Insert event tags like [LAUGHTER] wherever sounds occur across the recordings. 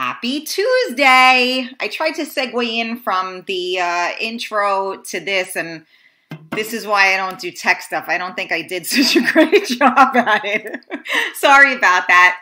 Happy Tuesday! I tried to segue in from the uh, intro to this, and this is why I don't do tech stuff. I don't think I did [LAUGHS] such a great job at it. [LAUGHS] Sorry about that.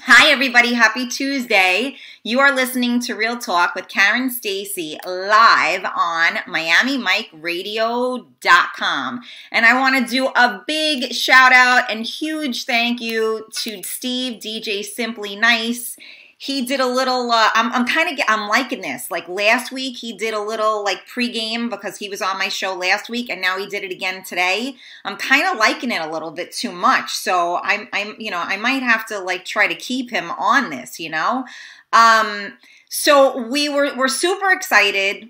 Hi, everybody. Happy Tuesday. You are listening to Real Talk with Karen Stacy live on MiamiMikeRadio.com. And I want to do a big shout out and huge thank you to Steve, DJ Simply Nice he did a little uh, i'm, I'm kind of i'm liking this. Like last week he did a little like pregame because he was on my show last week and now he did it again today. I'm kind of liking it a little bit too much so i'm i'm you know i might have to like try to keep him on this you know? Um so we were we're super excited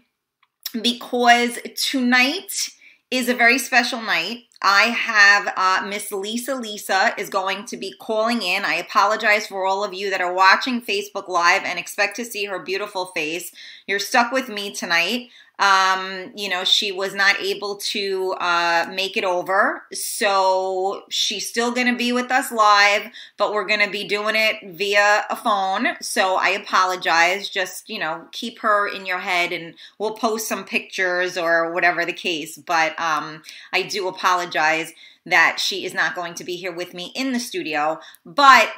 because tonight is a very special night I have uh, Miss Lisa Lisa is going to be calling in. I apologize for all of you that are watching Facebook Live and expect to see her beautiful face. You're stuck with me tonight. Um, you know, she was not able to uh, make it over. So she's still going to be with us live, but we're going to be doing it via a phone. So I apologize. Just, you know, keep her in your head and we'll post some pictures or whatever the case. But um, I do apologize that she is not going to be here with me in the studio. But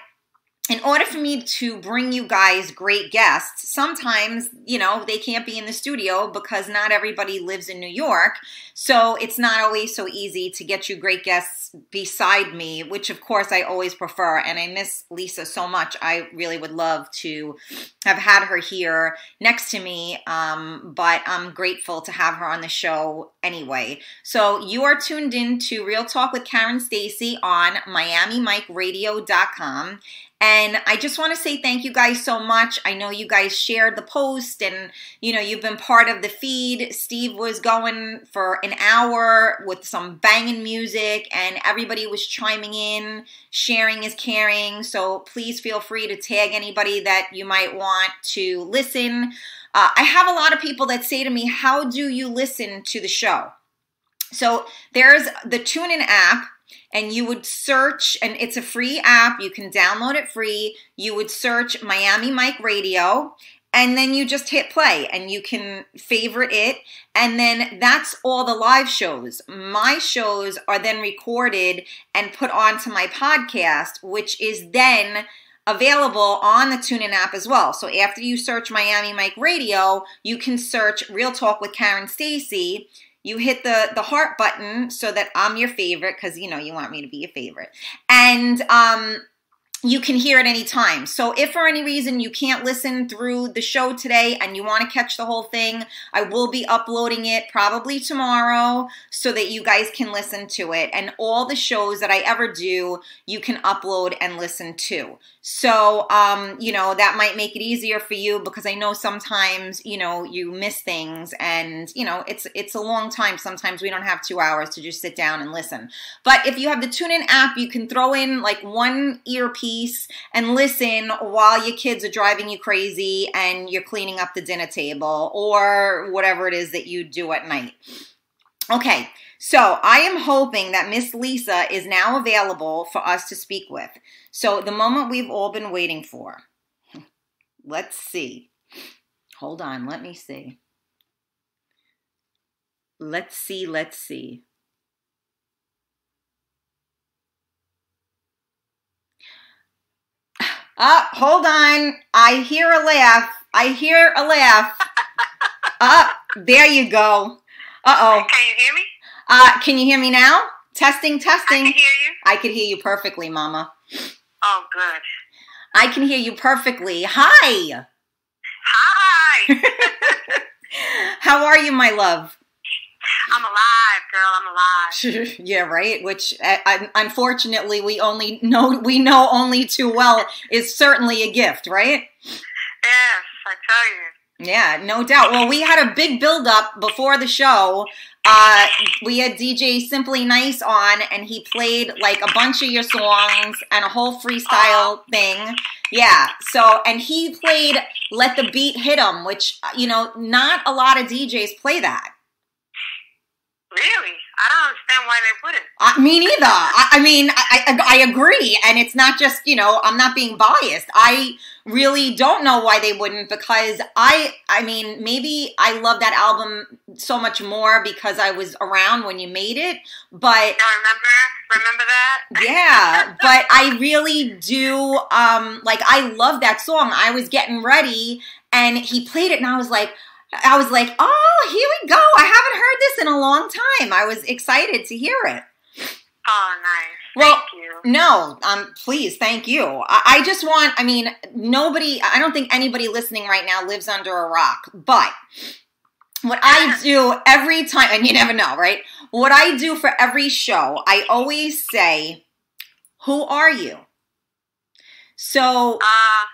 in order for me to bring you guys great guests, sometimes, you know, they can't be in the studio because not everybody lives in New York. So it's not always so easy to get you great guests beside me, which of course I always prefer. And I miss Lisa so much. I really would love to have had her here next to me. Um, but I'm grateful to have her on the show anyway. So you are tuned in to Real Talk with Karen Stacy on MiamiMikeRadio.com. And I just want to say thank you guys so much. I know you guys shared the post and, you know, you've been part of the feed. Steve was going for an hour with some banging music and everybody was chiming in. Sharing is caring. So please feel free to tag anybody that you might want to listen. Uh, I have a lot of people that say to me, How do you listen to the show? So there's the TuneIn app and you would search, and it's a free app. You can download it free. You would search Miami Mike Radio, and then you just hit play and you can favorite it. And then that's all the live shows. My shows are then recorded and put onto my podcast, which is then available on the TuneIn app as well. So after you search Miami Mike Radio, you can search Real Talk with Karen Stacy you hit the the heart button so that I'm your favorite because you know you want me to be a favorite. And um you can hear at any time. So if for any reason you can't listen through the show today and you want to catch the whole thing, I will be uploading it probably tomorrow so that you guys can listen to it. And all the shows that I ever do, you can upload and listen to. So, um, you know, that might make it easier for you because I know sometimes, you know, you miss things and, you know, it's it's a long time. Sometimes we don't have 2 hours to just sit down and listen. But if you have the TuneIn app, you can throw in like one earpiece and listen while your kids are driving you crazy and you're cleaning up the dinner table or whatever it is that you do at night. Okay. So I am hoping that Miss Lisa is now available for us to speak with. So the moment we've all been waiting for. Let's see. Hold on, let me see. Let's see, let's see. Ah, hold on. I hear a laugh. I hear a laugh. Ah, [LAUGHS] there you go. Uh oh. Can you hear me? Uh, can you hear me now? Testing, testing. I can hear you. I can hear you perfectly, Mama. Oh, good. I can hear you perfectly. Hi. Hi. [LAUGHS] [LAUGHS] How are you, my love? I'm alive, girl. I'm alive. [LAUGHS] yeah, right. Which, uh, unfortunately, we only know we know only too well is certainly a gift, right? Yes, I tell you. Yeah, no doubt. Well, we had a big build up before the show uh, we had DJ Simply Nice on, and he played like a bunch of your songs and a whole freestyle thing. Yeah. So, and he played "Let the Beat Hit 'Em," which you know, not a lot of DJs play that. Really, I don't understand why they wouldn't. I, me neither. I, I mean, I, I, I agree, and it's not just you know I'm not being biased. I really don't know why they wouldn't because I I mean maybe I love that album so much more because I was around when you made it, but Now remember, remember that? [LAUGHS] yeah, but I really do um like I love that song. I was getting ready and he played it and I was like I was like, "Oh, here we go. I haven't heard this in a long time." I was excited to hear it. Oh, nice. Well, Thank you. No, um, please, thank you. I, I just want, I mean, nobody, I don't think anybody listening right now lives under a rock, but what I do every time, and you never know, right? What I do for every show, I always say, Who are you? So Uh,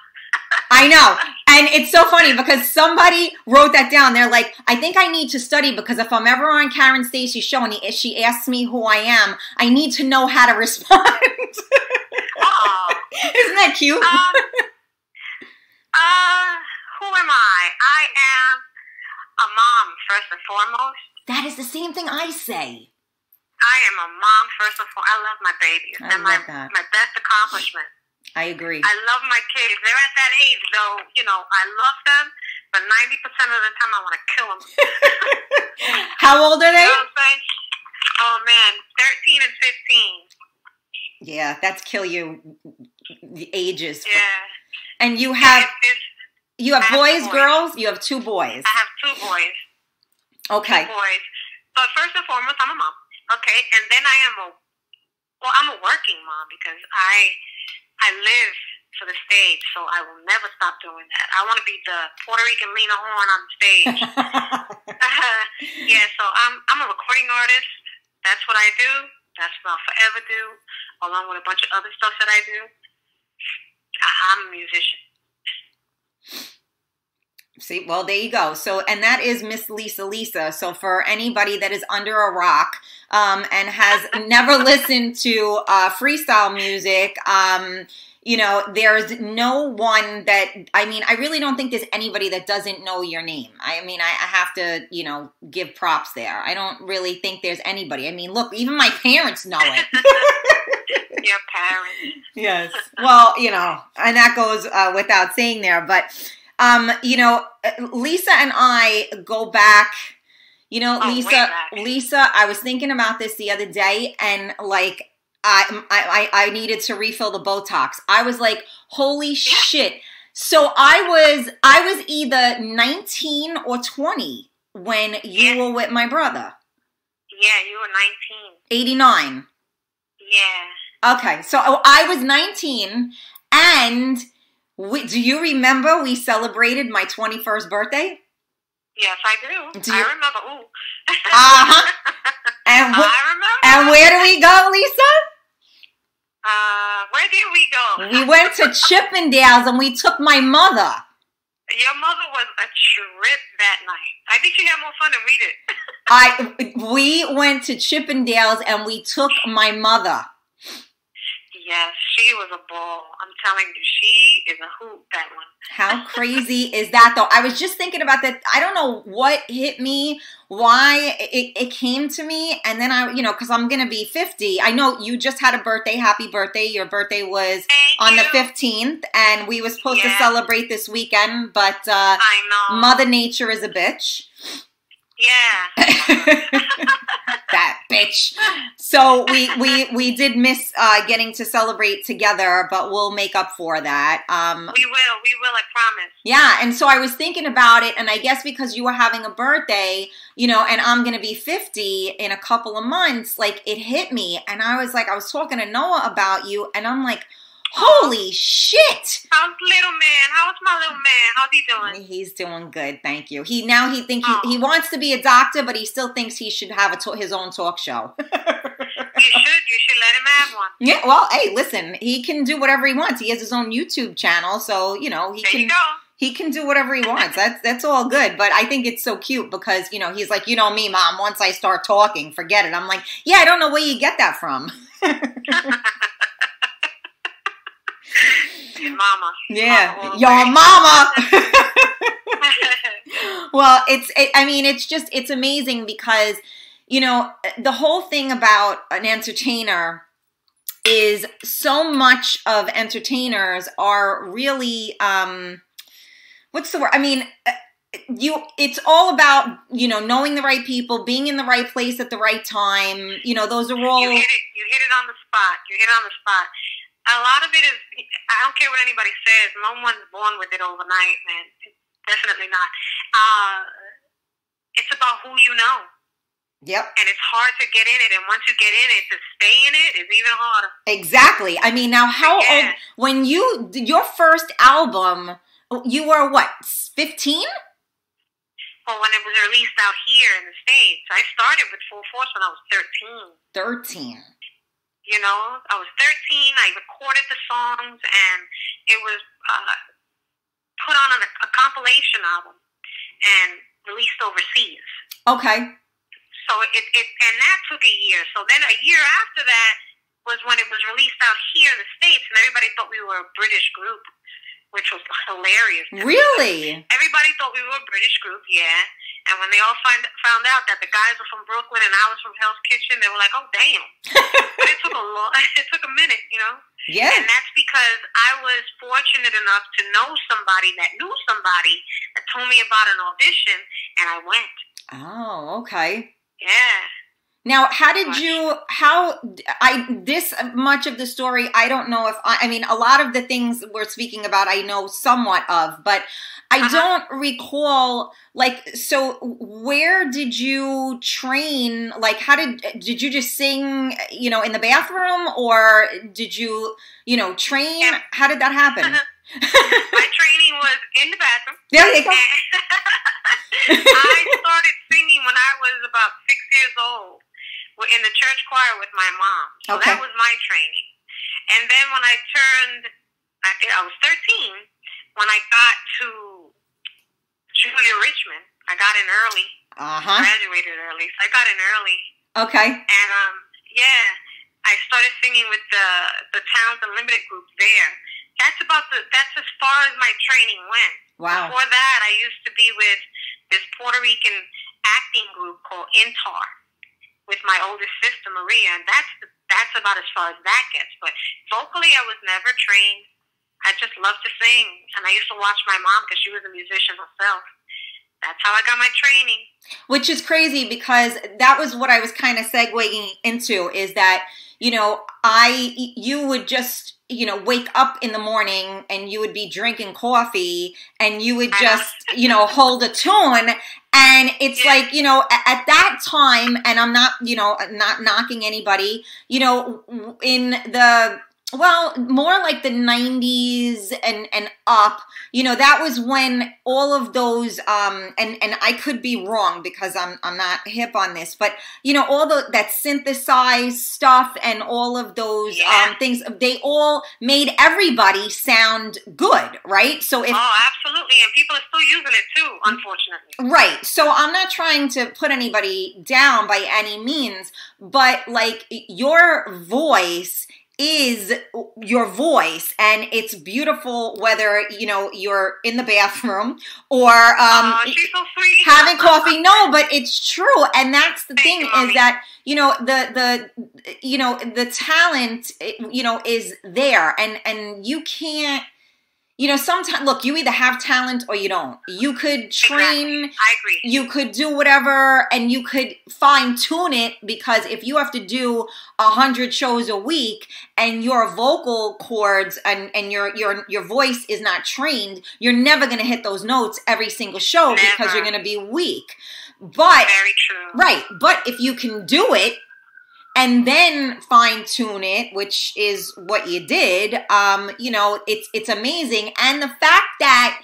I know. [LAUGHS] And it's so funny because somebody wrote that down. They're like, I think I need to study because if I'm ever on Karen Stacy's show and he, she asks me who I am, I need to know how to respond. oh. [LAUGHS] Isn't that cute? Um, [LAUGHS] uh, who am I? I am a mom, first and foremost. that is the same thing I say. I am a mom, first and foremost. I love my babies. I They're my, that. my best accomplishment. I agree. I love my kids. They're at that age, though, you know, I love them, but 90% of the time I want to kill them. [LAUGHS] How old are You they? know what I'm? Oh, man, 13 and 15. Yeah, that's kill you the ages. Yeah. And you have you have have boys, boys. girls. You have two boys. I have two boys. Okay. Two boys. But first and foremost, I'm a mom. Okay, and then I am a well, I'm a working mom because I I live for the stage, so I will never stop doing that. I want to be the Puerto Rican Lena Horne on the stage. uh, [LAUGHS] yeah, so I'm I'm a recording artist. That's what I do. That's what I'll forever do, along with a bunch of other stuff that I do. I, I'm a musician. See, well, there you go. So, and that is Miss Lisa Lisa. So, for anybody that is under a rock um, and has [LAUGHS] never listened to uh, freestyle music, um, you know, there's no one that, I mean, I really don't think there's anybody that doesn't know your name. I mean, I, I have to, you know, give props there. I don't really think there's anybody. I mean, look, even my parents know it. [LAUGHS] [LAUGHS] Your parents. Yes. Well, you know, and that goes uh, without saying there. But, um, you know, Lisa and I go back. You know, Oh, Lisa. Lisa, I was thinking about this the other day, and like, I, I, I needed to refill the Botox. I was like, holy shit! So I was, I was either nineteen or twenty when you Yeah. were with my brother. Yeah, you were 19. Eighty nine. Yeah. Okay, so I was 19, and we, do you remember we celebrated my 21st birthday? Yes, I do. Do I remember. Ooh. Uh-huh. [LAUGHS] And, wh- I remember. and where do we go, Lisa? Uh, where did we go? We went to [LAUGHS] Chippendales and we took my mother. Your mother was a trip that night. I think she had more fun than we did. [LAUGHS] I we went to Chippendales and we took my mother. Yes, she was a ball. I'm telling you, she is a hoot. That one. How crazy [LAUGHS] is that though? I was just thinking about that. I don't know what hit me, why it, it came to me. And then I, you know, because I'm going to be 50. I know you just had a birthday. Happy birthday. Your birthday was Thank on the 15th, and we were supposed to celebrate this weekend, but uh, I know. Mother Nature is a bitch. Yeah. [LAUGHS] that bitch. So we we we did miss uh, getting to celebrate together, but we'll make up for that. Um, we will. We will. I promise. Yeah, and so I was thinking about it, and I guess because you were having a birthday, you know, and I'm gonna be 50 in a couple of months, like it hit me, and I was like, I was talking to Noah about you, and I'm like, holy shit! How's little man? How's my little man? How's he doing? He's doing good, thank you. He now he think Oh. he, he oh. wants to be a doctor, but he still thinks he should have a to- his own talk show. [LAUGHS] You should. You should let him have one. yeah, well, hey, listen, he can do whatever he wants. He has his own YouTube channel, so you know he There can you go. he can do whatever he wants. [LAUGHS] That's that's all good. But I think it's so cute because you know he's like, you know me, mom. Once I start talking, forget it. I'm like, yeah, I don't know where you get that from. [LAUGHS] His mama. Yeah, Mama your [LAUGHS] mama. well, it's. It, I mean, it's just it's amazing because you know, the whole thing about an entertainer is so much of entertainers are really um what's the word? I mean, uh, you it's all about you know knowing the right people being in the right place at the right time you know those are all you hit it you hit it on the spot you hit it on the spot a lot of it is i don't care what anybody says no one's born with it overnight man definitely not uh, it's about who you know Yep. And it's hard to get in it. And once you get in it, to stay in it is even harder. Exactly. I mean, now how yeah. old, when you, your first album, you were what, 15? Well, when it was released out here in the States, I started with Full Force when I was 13. 13. You know, I was 13. I recorded the songs, and it was uh, put on a, a compilation album and released overseas. Okay. So it, it and that took a year. So then a year after that was when it was released out here in the states, and everybody thought we were a British group, which was hilarious. Really? Everybody thought we were a British group, yeah. And when they all find, found out that the guys were from Brooklyn and I was from Hell's Kitchen, they were like, "Oh, damn!" [LAUGHS] but it took a long, [LAUGHS] it took a minute, you know. Yeah. And that's because I was fortunate enough to know somebody that knew somebody that told me about an audition, and I went. Oh, okay. Yeah. Now, how did you, how, I, this much of the story, I don't know if, I, I mean, a lot of the things we're speaking about, I know somewhat of, but I uh-huh. don't recall, like, so where did you train? Like, how did, did you just sing, you know, in the bathroom or did you, you know, train? Yeah. How did that happen? [LAUGHS] My training was in the bathroom. There you go. [LAUGHS] I started singing when I was about six years old in the church choir with my mom. So okay. that was my training. And then when I turned, I think I was 13, when I got to Julia Richman, I got in early. Uh-huh. Graduated early. So I got in early. Okay. And um, yeah, I started singing with the the Talent Unlimited group there. That's about the that's as far as my training went. Wow. Before that, I used to be with this Puerto Rican acting group called Intar with my oldest sister Maria, and that's that's about as far as that gets. But vocally, I was never trained. I just love to sing, and I used to watch my mom because she was a musician herself. That's how I got my training. Which is crazy because that was what I was kind of segueing into. Is that you know I you would just you know, wake up in the morning and you would be drinking coffee and you would just, you know, hold a tune. And it's yeah. like, you know, at, at, that time, and I'm not, you know, not knocking anybody, you know, in the well more like the 90s and and up you know that was when all of those um and and i could be wrong because i'm i'm not hip on this but you know all the that synthesized stuff and all of those yeah. um things they all made everybody sound good right so if oh absolutely and people are still using it too unfortunately right so i'm not trying to put anybody down by any means but like your voice is your voice and it's beautiful whether you know you're in the bathroom or um so having coffee. No [LAUGHS] but it's true and that's the Thank thing you, is that you know the the you know the talent you know is there and and you can't you know, sometimes look, you either have talent or you don't. You could train. Exactly. I agree. You could do whatever, and you could fine tune it because if you have to do a hundred shows a week and your vocal cords and, and your your your voice is not trained, you're never going to hit those notes every single show never. because you're going to be weak. But very true. Right, but if you can do it and then fine tune it, which is what you did. Um, you know, it's it's amazing, and the fact that.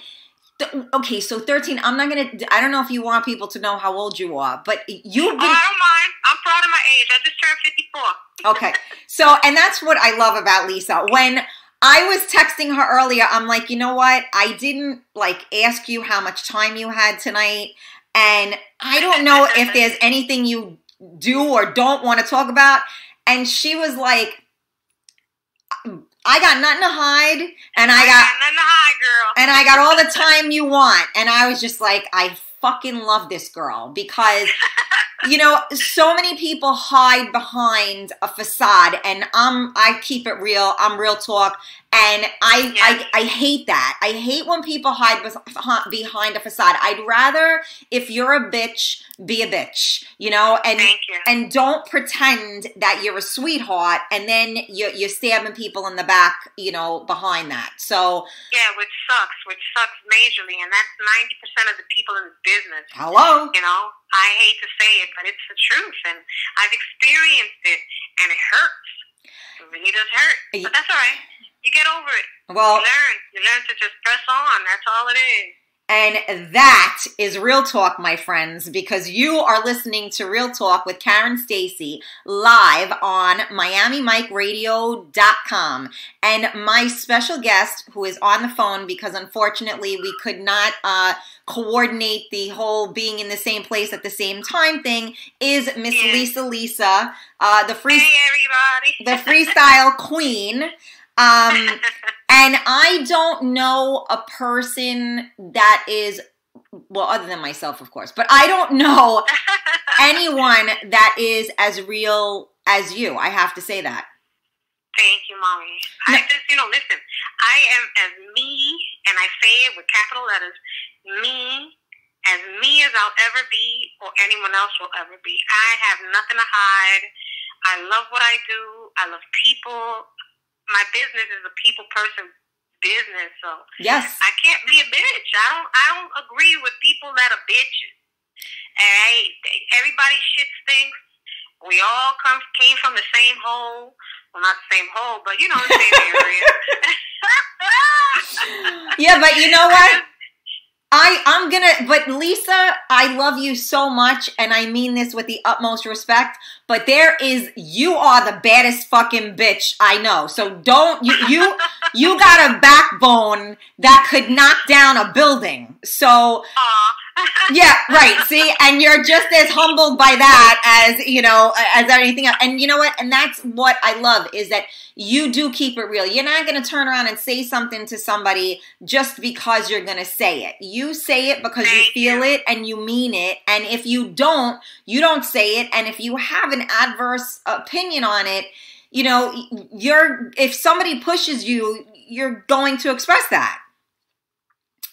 okay, so 13, I'm not going to, I don't know if you want people to know how old you are, but you've been. Oh, I don't mind. I'm proud of my age. I just turned 54. okay. So, and that's what I love about Lisa. When I was texting her earlier, I'm like, you know what? I didn't like ask you how much time you had tonight. And I don't know if there's anything you do or don't want to talk about. And she was like, I got nothing to hide, and I, I got, got nothing to hide, girl. And I got all the time you want. And I was just like, I fucking love this girl because [LAUGHS] you know, so many people hide behind a facade, and I'm I keep it real. I'm real talk, and I Yes. I, I hate that. I hate when people hide behind a facade. I'd rather if you're a bitch, be a bitch, you know, and Thank you. and don't pretend that you're a sweetheart, and then you're, you're stabbing people in the back, you know, behind that. So Yeah, which sucks, which sucks majorly, and that's ninety percent of the people in the business. hello. You know, I hate to say it, but it's the truth, and I've experienced it, and it hurts. It really does hurt, but that's all right. You get over it. Well, you learn. You learn to just press on. That's all it is. And that is Real Talk, my friends, because you are listening to Real Talk with Karen Stacy live on MiamiMikeRadio.com. And my special guest, who is on the phone because unfortunately we could not uh, coordinate the whole being in the same place at the same time thing, is Miss Yeah. Lisa Lisa, uh, the free Hey, everybody. the freestyle [LAUGHS] queen. Um, and I don't know a person that is, well, other than myself, of course, but I don't know [LAUGHS] anyone that is as real as you. I have to say that. Thank you, mommy. No. I just, you know, listen. I am as me, and I say it with capital letters, me, as me as I'll ever be, or anyone else will ever be. I have nothing to hide. I love what I do. I love people. My business is a people person business, so Yes. I can't be a bitch. I don't. I don't agree with people that are bitches. Hey, everybody shit stinks. We all come came from the same hole. Well, not the same hole, but you know the same area. [LAUGHS] Yeah, but you know what? [LAUGHS] I I'm gonna but Lisa, I love you so much and I mean this with the utmost respect, but there is you are the baddest fucking bitch I know. So don't you you [LAUGHS] you got a backbone that could knock down a building. So Aw. Yeah, right. See, and you're just as humbled by that as you know as anything else. And you know what? And that's what I love is that you do keep it real. You're not going to turn around and say something to somebody just because you're going to say it. You say it because you feel it and you mean it. And if you don't, you don't say it. And if you have an adverse opinion on it, you know, you're if somebody pushes you, you're going to express that.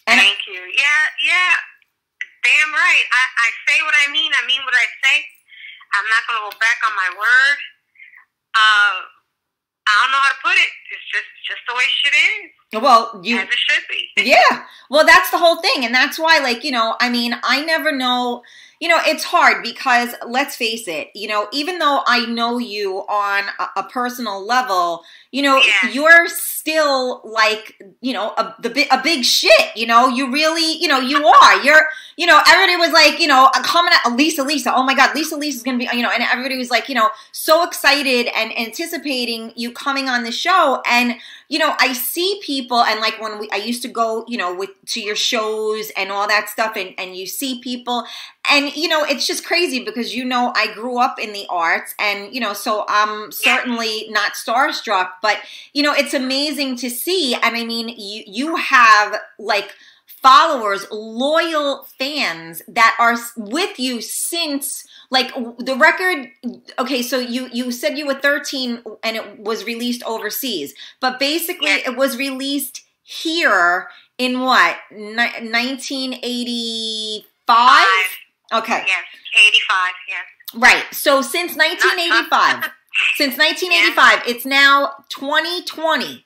And- Thank you. Yeah, yeah. Damn right. I, I say what I mean. I mean what I say. I'm not gonna go back on my word. Uh, I don't know how to put it. It's just just the way shit is, Well, you as it should be. [LAUGHS] Yeah. Well, that's the whole thing. And that's why, like, you know, I mean, I never know, you know, it's hard because let's face it, you know, even though I know you on a, a personal level, you know, Yeah. you're still like, you know, a, the, a big shit, you know, you really, you know, you are. You're, you know, everybody was like, you know, coming at Lisa, Lisa, oh my God, Lisa, Lisa's gonna be, you know, and everybody was like, you know, so excited and anticipating you coming on the show. And, you know, I see people and like when we I used to go, you know, with to your shows and all that stuff and and you see people and you know, it's just crazy because you know I grew up in the arts and you know, so I'm certainly not starstruck, but you know, it's amazing to see and I mean, you you have like followers, loyal fans that are with you since like the record okay so you you said you were 13 and it was released overseas but basically it was released here in what 1985 Five. okay Yes, eighty-five. Yes. right so since 1985 since [LAUGHS] 1985 it's now 2020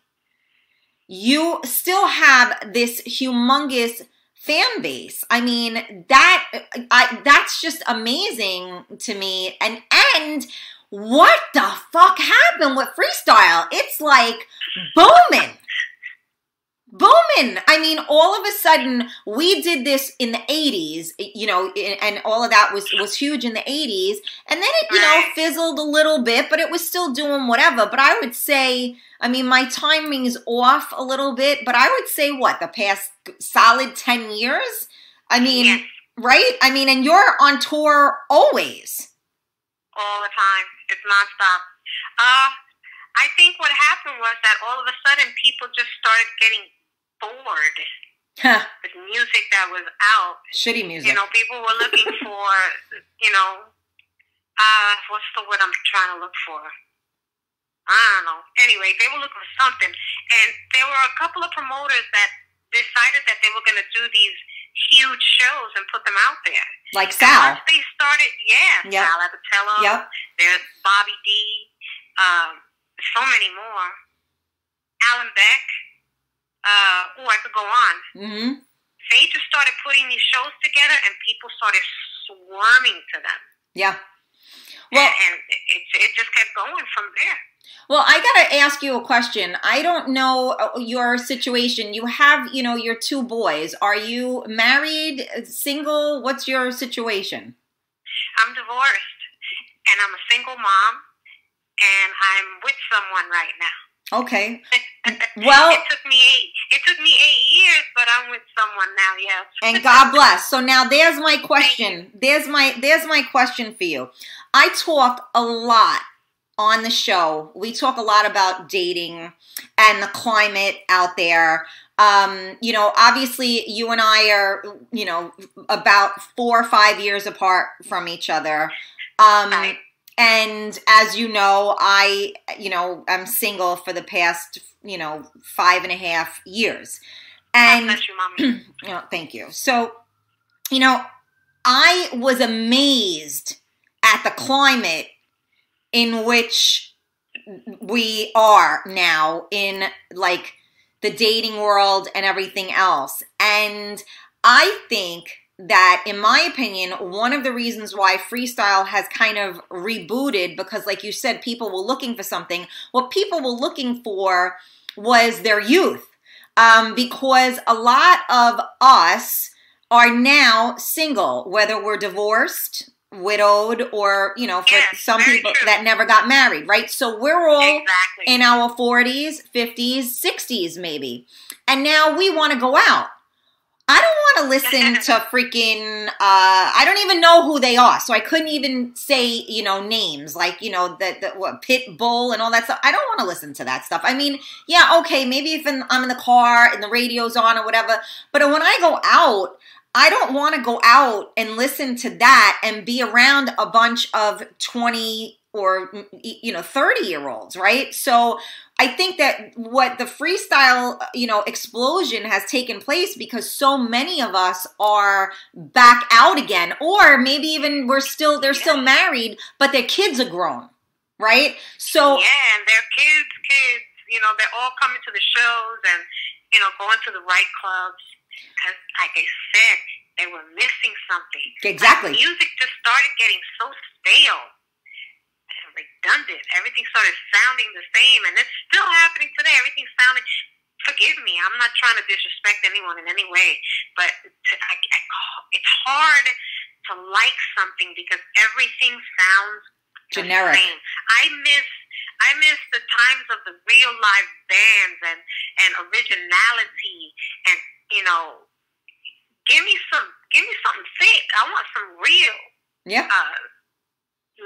you still have this humongous fan base. I mean that I, that's just amazing to me. And and what the fuck happened with freestyle? It's like booming booming i mean all of a sudden we did this in the 80s you know and all of that was was huge in the 80s and then it you know fizzled a little bit but it was still doing whatever. But i would say i mean my timing is off a little bit but i would say what the past solid 10 years? I mean right? I mean and you're on tour always. All the time. It's nonstop. Uh, I think what happened was that all of a sudden people just started getting bored Huh, with music that was out. shitty music You know, people were looking [LAUGHS] for, you know, uh, what's the word I'm trying to look for? I don't know. Anyway, they were looking for something, and there were a couple of promoters that decided that they were going to do these huge shows and put them out there. Like Sal. Once they started, yeah, Yep. Sal Abbatiello. Yep. There's Bobby D. Um, so many more. Alan Beck. Uh, oh, I could go on. hmm They just started putting these shows together, and people started swarming to them. Yeah. Well, and, and it, it just kept going from there. Well, I got to ask you a question. I don't know uh, your situation. You have, you know, your two boys. Are you married, single? What's your situation? I'm divorced, and I'm a single mom, and I'm with someone right now. Okay. Well, it took me eight. It took me eight years, but I'm with someone now. Yes. and [LAUGHS] God bless. So now there's my question. There's my there's my question for you. I talk a lot on the show. We talk a lot about dating and the climate out there. Um, you know, obviously you and I are, you know, about four or five years apart from each other. Um, Right. And as you know, I, you know, I'm single for the past, you know, five and a half years. And you, mommy. you [CLEARS THROAT] know, oh, thank you. So, you know, I was amazed at the climate in which we are now in like the dating world and everything else. And I think that, in my opinion, one of the reasons why freestyle has kind of rebooted, because, like you said, people were looking for something, what people were looking for was their youth. Um, because a lot of us are now single, whether we're divorced, widowed, or, you know, for Yes, some people true. that never got married, right? So we're all exactly. in our 40s, 50s, 60s, maybe. And now we want to go out. I don't want to listen to [LAUGHS] freaking, uh, I don't even know who they are. So I couldn't even say, you know, names like, you know, the, the what, Pitbull and all that stuff. I don't want to listen to that stuff. I mean, yeah, okay, maybe if in, I'm in the car and the radio's on or whatever. But when I go out, I don't want to go out and listen to that and be around a bunch of 20 or you know 30 year olds right? So i think that what the freestyle uh, you know explosion has taken place because so many of us are back out again or maybe even we're still they're still married but their kids are grown right? So yeah, and their kids, kids, you know, they're all coming to the shows and you know going to the right clubs because, like I said, they were missing something. exactly. Music just started getting so stale redundant. Everything started sounding the same, and it's still happening today. Everything's sounding. Forgive me, I'm not trying to disrespect anyone in any way, but to, I, I, it's hard to like something because everything sounds the Generic. same. I miss. I miss the times of the real live bands and and originality and you know, give me some, give me something thick. I want some real yeah uh,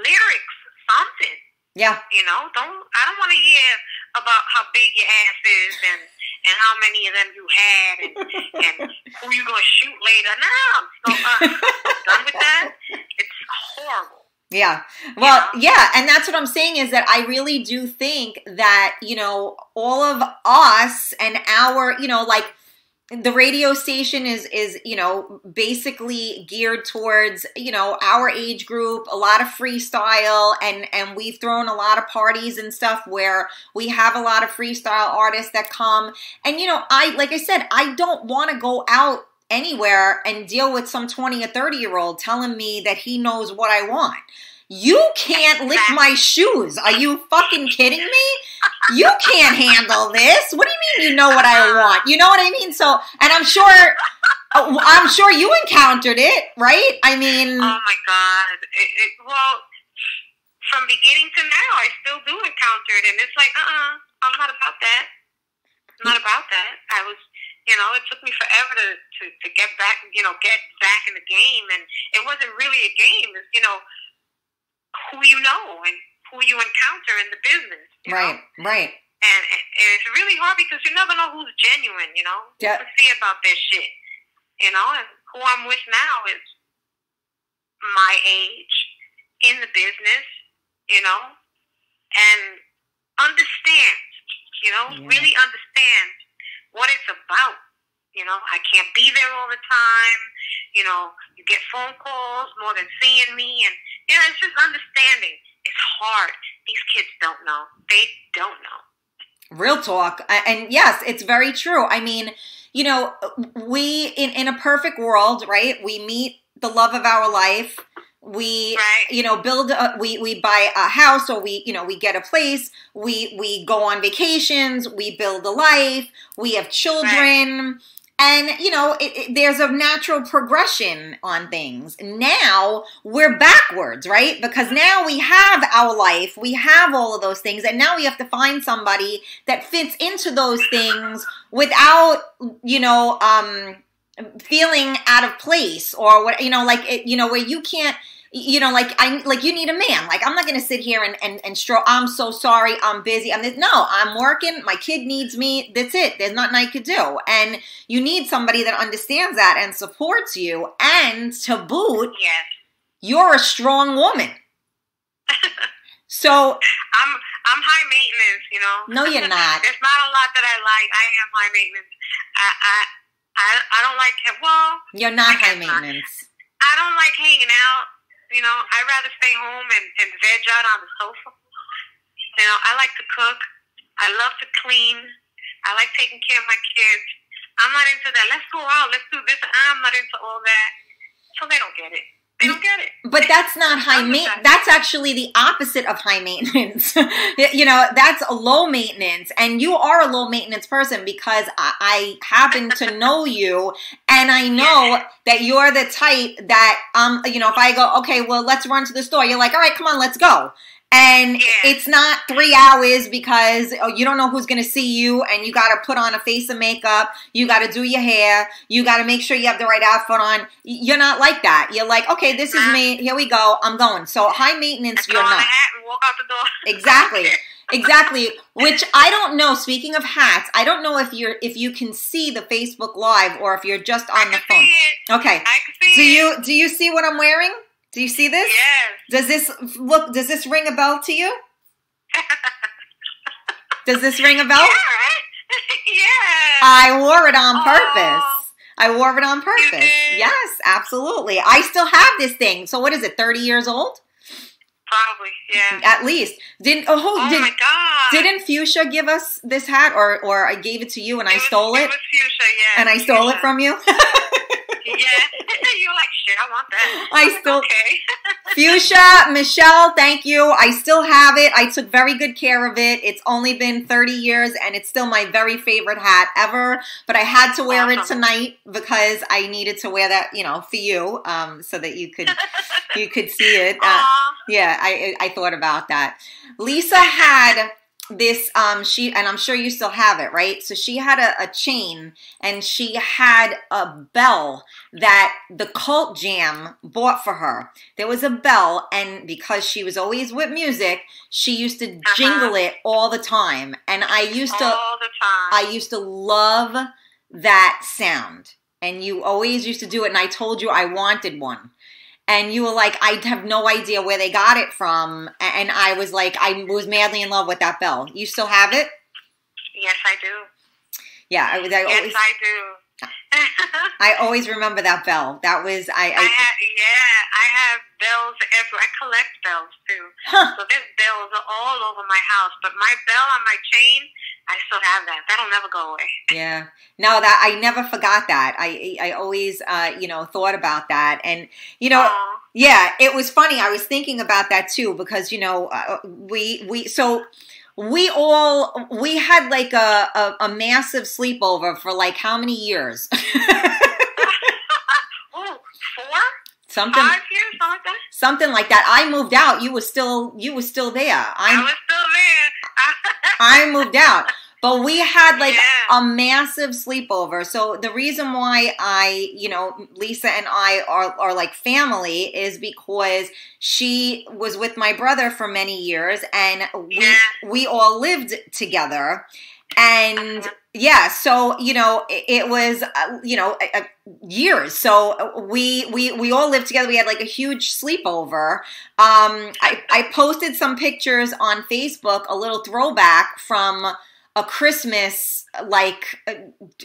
lyrics, something. Yeah You know, don't I don't want to hear about how big your ass is and and how many of them you had and, and who you gonna shoot later. No, so uh, done with that. It's horrible. Yeah. Well, know? yeah, and that's what I'm saying is that I really do think that, you know, all of us and our, you know, like the radio station is is, you know, basically geared towards, you know, our age group, a lot of freestyle and and we've thrown a lot of parties and stuff where we have a lot of freestyle artists that come. And you know, I like I said, I don't want to go out anywhere and deal with some 20 or 30 year old telling me that he knows what I want. You can't lick my shoes. Are you fucking kidding me? You can't handle this. What do you mean you know what I want? You know what I mean? So, and I'm sure uh, I'm sure you encountered it, right? I mean, Oh my god! It, it, well, from beginning to now, I still do encounter it, and it's like, uh, uh-uh, I'm not about that. I'm not about that. I was, you know, it took me forever to, to to get back, you know, get back in the game, and it wasn't really a game. It's you know, who you know and who you encounter in the business. You right, Know? right. And, and it's really hard because you never know who's genuine. You know, Yeah. see about their shit. You know, and who I'm with now is my age in the business, you know, and understand, you know, Yeah. really understand what it's about. You know, I can't be there all the time. You know, you get phone calls more than seeing me, and you know, it's just understanding. It's hard. These kids don't know. They don't know. Real talk. And yes, it's very true. I mean, you know, we in in a perfect world, right? We meet the love of our life. We Right. you know build a, we we buy a house or we you know we get a place we we go on vacations we build a life we have children and you know it, it- there's a natural progression on things. Now we're backwards right? Because now we have our life we have all of those things and now we have to find somebody that fits into those things without you know um feeling out of place or what you know like it, you know where you can't you know like i like you need a man like i'm not gonna sit here and and, and stro- i'm so sorry i'm busy i'm this, no i'm working my kid needs me that's it there's nothing i could do and you need somebody that understands that and supports you and to boot Yes. you're a strong woman [LAUGHS] so I'm I'm high maintenance, you know. no you're not [LAUGHS] There's not a lot that I like. I am high maintenance. I I I, I don't like it. well, you're not high not. maintenance I don't like hanging out. You know, I'd rather stay home and, and veg out on the sofa. You know, I like to cook. I love to clean. I like taking care of my kids. I'm not into that. Let's go out. Let's do this. I'm not into all that. So they don't get it. They don't get it. But that's not high maintenance. That's actually the opposite of high maintenance. [LAUGHS] you know, that's a low maintenance, and you are a low maintenance person because I, I happen to [LAUGHS] know you, and I know that you're the type that um, you know, if I go, okay, well, let's run to the store. You're like, all right, come on, let's go. And Yeah. it's not three hours because oh, you don't know who's going to see you, and you got to put on a face of makeup. You got to do your hair. You got to make sure you have the right outfit on. You're not like that. You're like, okay, this is me. Here we go. I'm going. So high maintenance, you're not. a hat and walk out the door. [LAUGHS] Exactly. Exactly. Which I don't know. Speaking of hats, I don't know if you're if you can see the Facebook Live or if you're just on the phone. Okay. I can see Do it. you do you see what I'm wearing? Do you see this? Yes. Does this look? Does this ring a bell to you? [LAUGHS] Does this ring a bell? Yeah, right? [LAUGHS] yeah. I wore it on purpose. I wore it on purpose. Yes, absolutely. I still have this thing. So what is it? Thirty years old, Probably, yeah. at least. Didn't oh, Oh did, my god. didn't Fuchsia give us this hat, or or I gave it to you and I was- stole It it, was fuchsia, yeah. and I stole it from you? [LAUGHS] Yeah. [LAUGHS] You're like, shit, I want that. [LAUGHS] I stole- Okay. Fuchsia, Michelle, thank you. I still have it. I took very good care of it. It's only been 30 years and it's still my very favorite hat ever. But I had to wear it tonight because I needed to wear that, you know, for you, um, so that you could you could see it. Uh, yeah, I I thought about that. Lisa had this um she and I'm sure you still have it, right? So she had a, a chain and she had a bell that the Cult Jam bought for her. There was a bell and because she was always with music, she used to Uh-huh. jingle it all the time. And I used to All the time. I used to love that sound. And you always used to do it. And I told you I wanted one. And you were like, I have no idea where they got it from. And I was like, I was madly in love with that bell. You still have it? yes, I do. Yeah, I was. I yes, always, I do. [LAUGHS] I always remember that bell. That was I. I I have, yeah, I have bells everywhere. I collect bells too. huh. So there's bells all over my house. But my bell on my chain, I still have that. That'll never go away. Yeah. No, that I never forgot that. I I always uh you know thought about that, and you know. Yeah, it was funny. I was thinking about that too because you know uh, we we so we all we had like a, a a massive sleepover for like how many years? [LAUGHS] [LAUGHS] Ooh, four, something five years, something like that. something like that. I moved out. You were still you were still there. I I was still there. I moved out. But we had like Yeah. a massive sleepover. So the reason why I, you know, Lisa and I are, are like family is because she was with my brother for many years and we Yeah. we all lived together and uh-huh. Yeah so you know it, was uh, you know uh, years. So we we we all lived together. We had like a huge sleepover. Um i i posted some pictures on facebook a little throwback from a christmas like uh,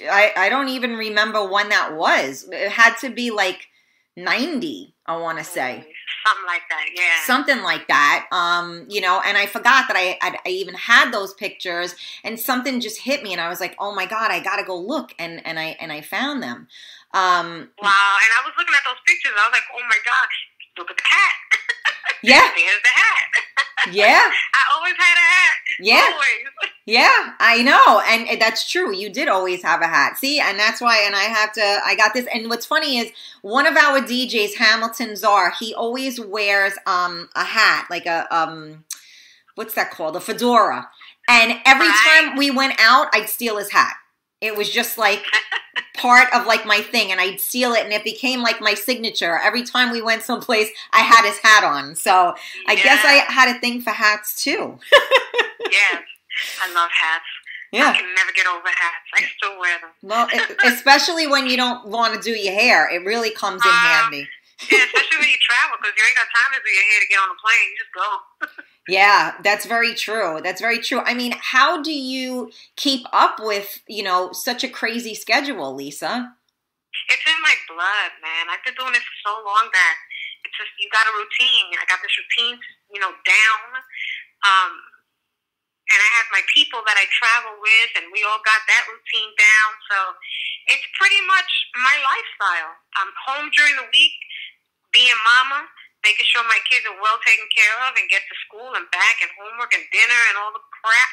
i i don't even remember when that was. It had to be like 90 i want to say something like that yeah. Something like that um you know and i forgot that I, I i even had those pictures and something just hit me and i was like oh my god i gotta go look and and i and i found them. Um wow and i was looking at those pictures i was like oh my gosh look at the hat yeah there's the hat yeah [LAUGHS] i always had a hat Yeah. always Yeah, I know. And that's true. You did always have a hat. See, and that's why and I have to I got this and what's funny is one of our DJs, Hamilton Czar, he always wears um a hat, like a um what's that called? A fedora. And every time we went out, I'd steal his hat. It was just like part of like my thing and I'd steal it and it became like my signature. Every time we went someplace, I had his hat on. So I guess I had a thing for hats too. [LAUGHS] yes i love hats Yeah. i can never get over hats i still wear them Well, [LAUGHS] especially when you don't want to do your hair, it really comes in Uh, handy. Yeah especially when you travel because you ain't got time to your hair to get on a plane you just go [LAUGHS] Yeah, that's very true. That's very true. I mean, how do you keep up with, you know, such a crazy schedule, Lisa? It's in my blood, man. I've been doing this for so long that it's just you got a routine. I got this routine, you know, down. Um, and I have my people that I travel with, and we all got that routine down. So it's pretty much my lifestyle. I'm home during the week, being mama, making sure my kids are well taken care of and get to school and back and homework and dinner and all the crap.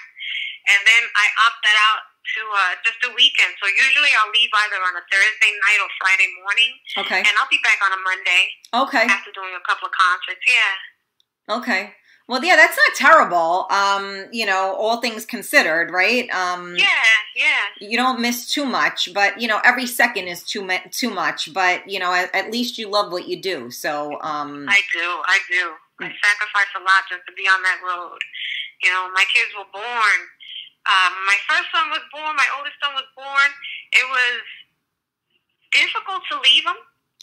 And then I opt that out to uh, just a weekend. So usually I'll leave either on a Thursday night or Friday morning, Okay. and I'll be back on a Monday Okay. after doing a couple of concerts. Yeah. Okay. Well, yeah, that's not terrible. Um, you know, all things considered, right? Um Yeah, yeah. you don't miss too much, but you know, every second is too too much, but you know, at, at least you love what you do. So, um I do, I do. I sacrifice a lot just to be on that road. You know, my kids were born. Um, my first son was born. My oldest son was born. It was difficult to leave him,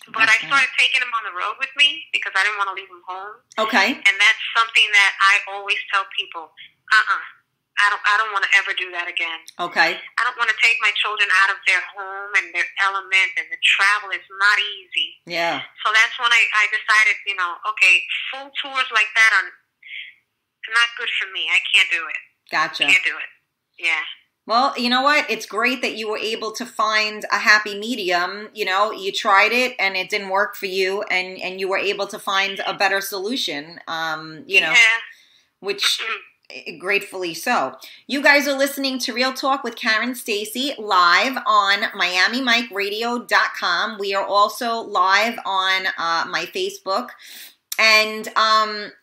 but I started taking him on the road with me because I didn't want to leave him home. okay. And that's something that I always tell people. Uh-uh. I don't. I don't want to ever do that again. Okay. I don't want to take my children out of their home and their element and the travel is not easy. Yeah. So that's when I, I decided, you know, okay, full tours like that are not good for me. I can't do it. Gotcha. Can't do it. Yeah. Well, you know what? It's great that you were able to find a happy medium. You know, you tried it and it didn't work for you, and and you were able to find a better solution. Um, you know, Yeah. which [CLEARS THROAT] eh, gratefully so. You guys are listening to Real Talk with Karen Stacy live on MiamiMikeRadio.com. We are also live on uh, my Facebook, and um,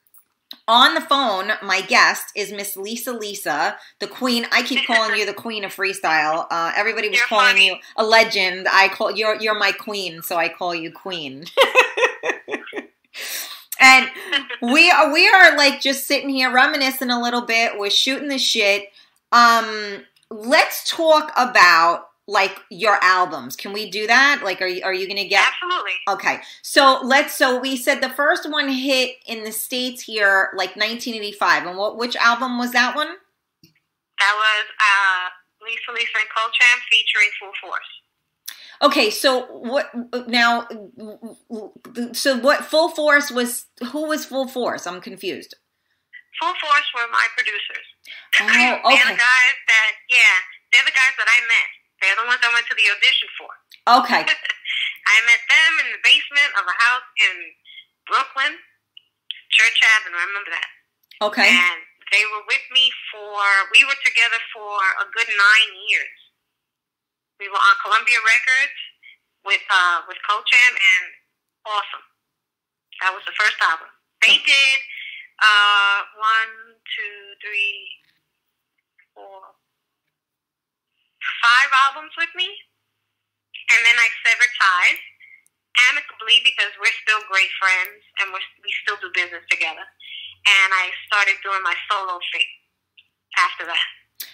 on the phone, my guest is Miss Lisa Lisa, the queen. I keep calling you the queen of freestyle. Uh, everybody was You're calling funny. you a legend. I call you're you're my queen, so I call you queen. [LAUGHS] and we are we are like just sitting here reminiscing a little bit. We're shooting the shit. Um, let's talk about like your albums. Can we do that? Like, are you are you gonna get? Absolutely. Okay, so let's. So we said the first one hit in the states here, like 1985, and what? Which album was that one? That was uh, Lisa Lisa and featuring Full Force. Okay, so what now? So what? Full Force was who was Full Force? I'm confused. Full Force were my producers. Oh, okay. [COUGHS] they're the guys that, yeah, they're the guys that I met. They're the ones I went to the audition for. Okay, [LAUGHS] I met them in the basement of a house in Brooklyn, Church Avenue. I remember that. okay, And they were with me for, we were together for a good nine years. We were on Columbia Records with uh, with Cult Jam, and awesome. That was the first album. They did uh, one, two, three, four, five albums with me, and then I severed ties amicably because we're still great friends and we're, we still do business together. And I started doing my solo thing after that.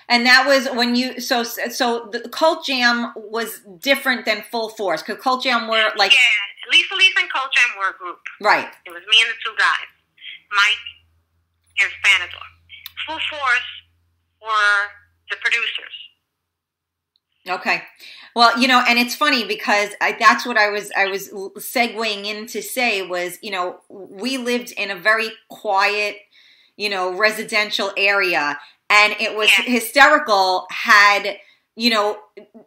And that was when you so so the Cult Jam was different than Full Force because Cult Jam were like yeah, Lisa Lisa and Cult Jam were a group. right. It was me and the two guys, Mike and Spanador. Full Force were the producers. Okay. Well, you know, and it's funny because I, that's what I was I was segueing in to say was, you know, we lived in a very quiet, you know, residential area and it was Yeah. hysterical had you know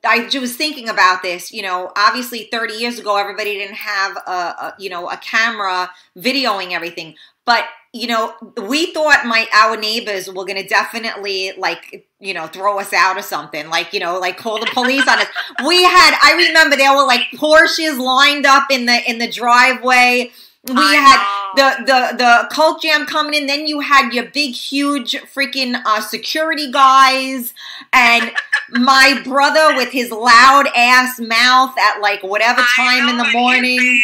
i was thinking about this you know obviously 30 years ago everybody didn't have a, a you know a camera videoing everything. But you know we thought my our neighbors were going to definitely like you know throw us out or something like you know like call the police on us. [LAUGHS] We had i remember there were like porsches lined up in the in the driveway we I had know. the the the cult jam coming in. Then you had your big, huge, freaking uh, security guys, and [LAUGHS] my brother with his loud ass mouth at like whatever time in the and his morning. band,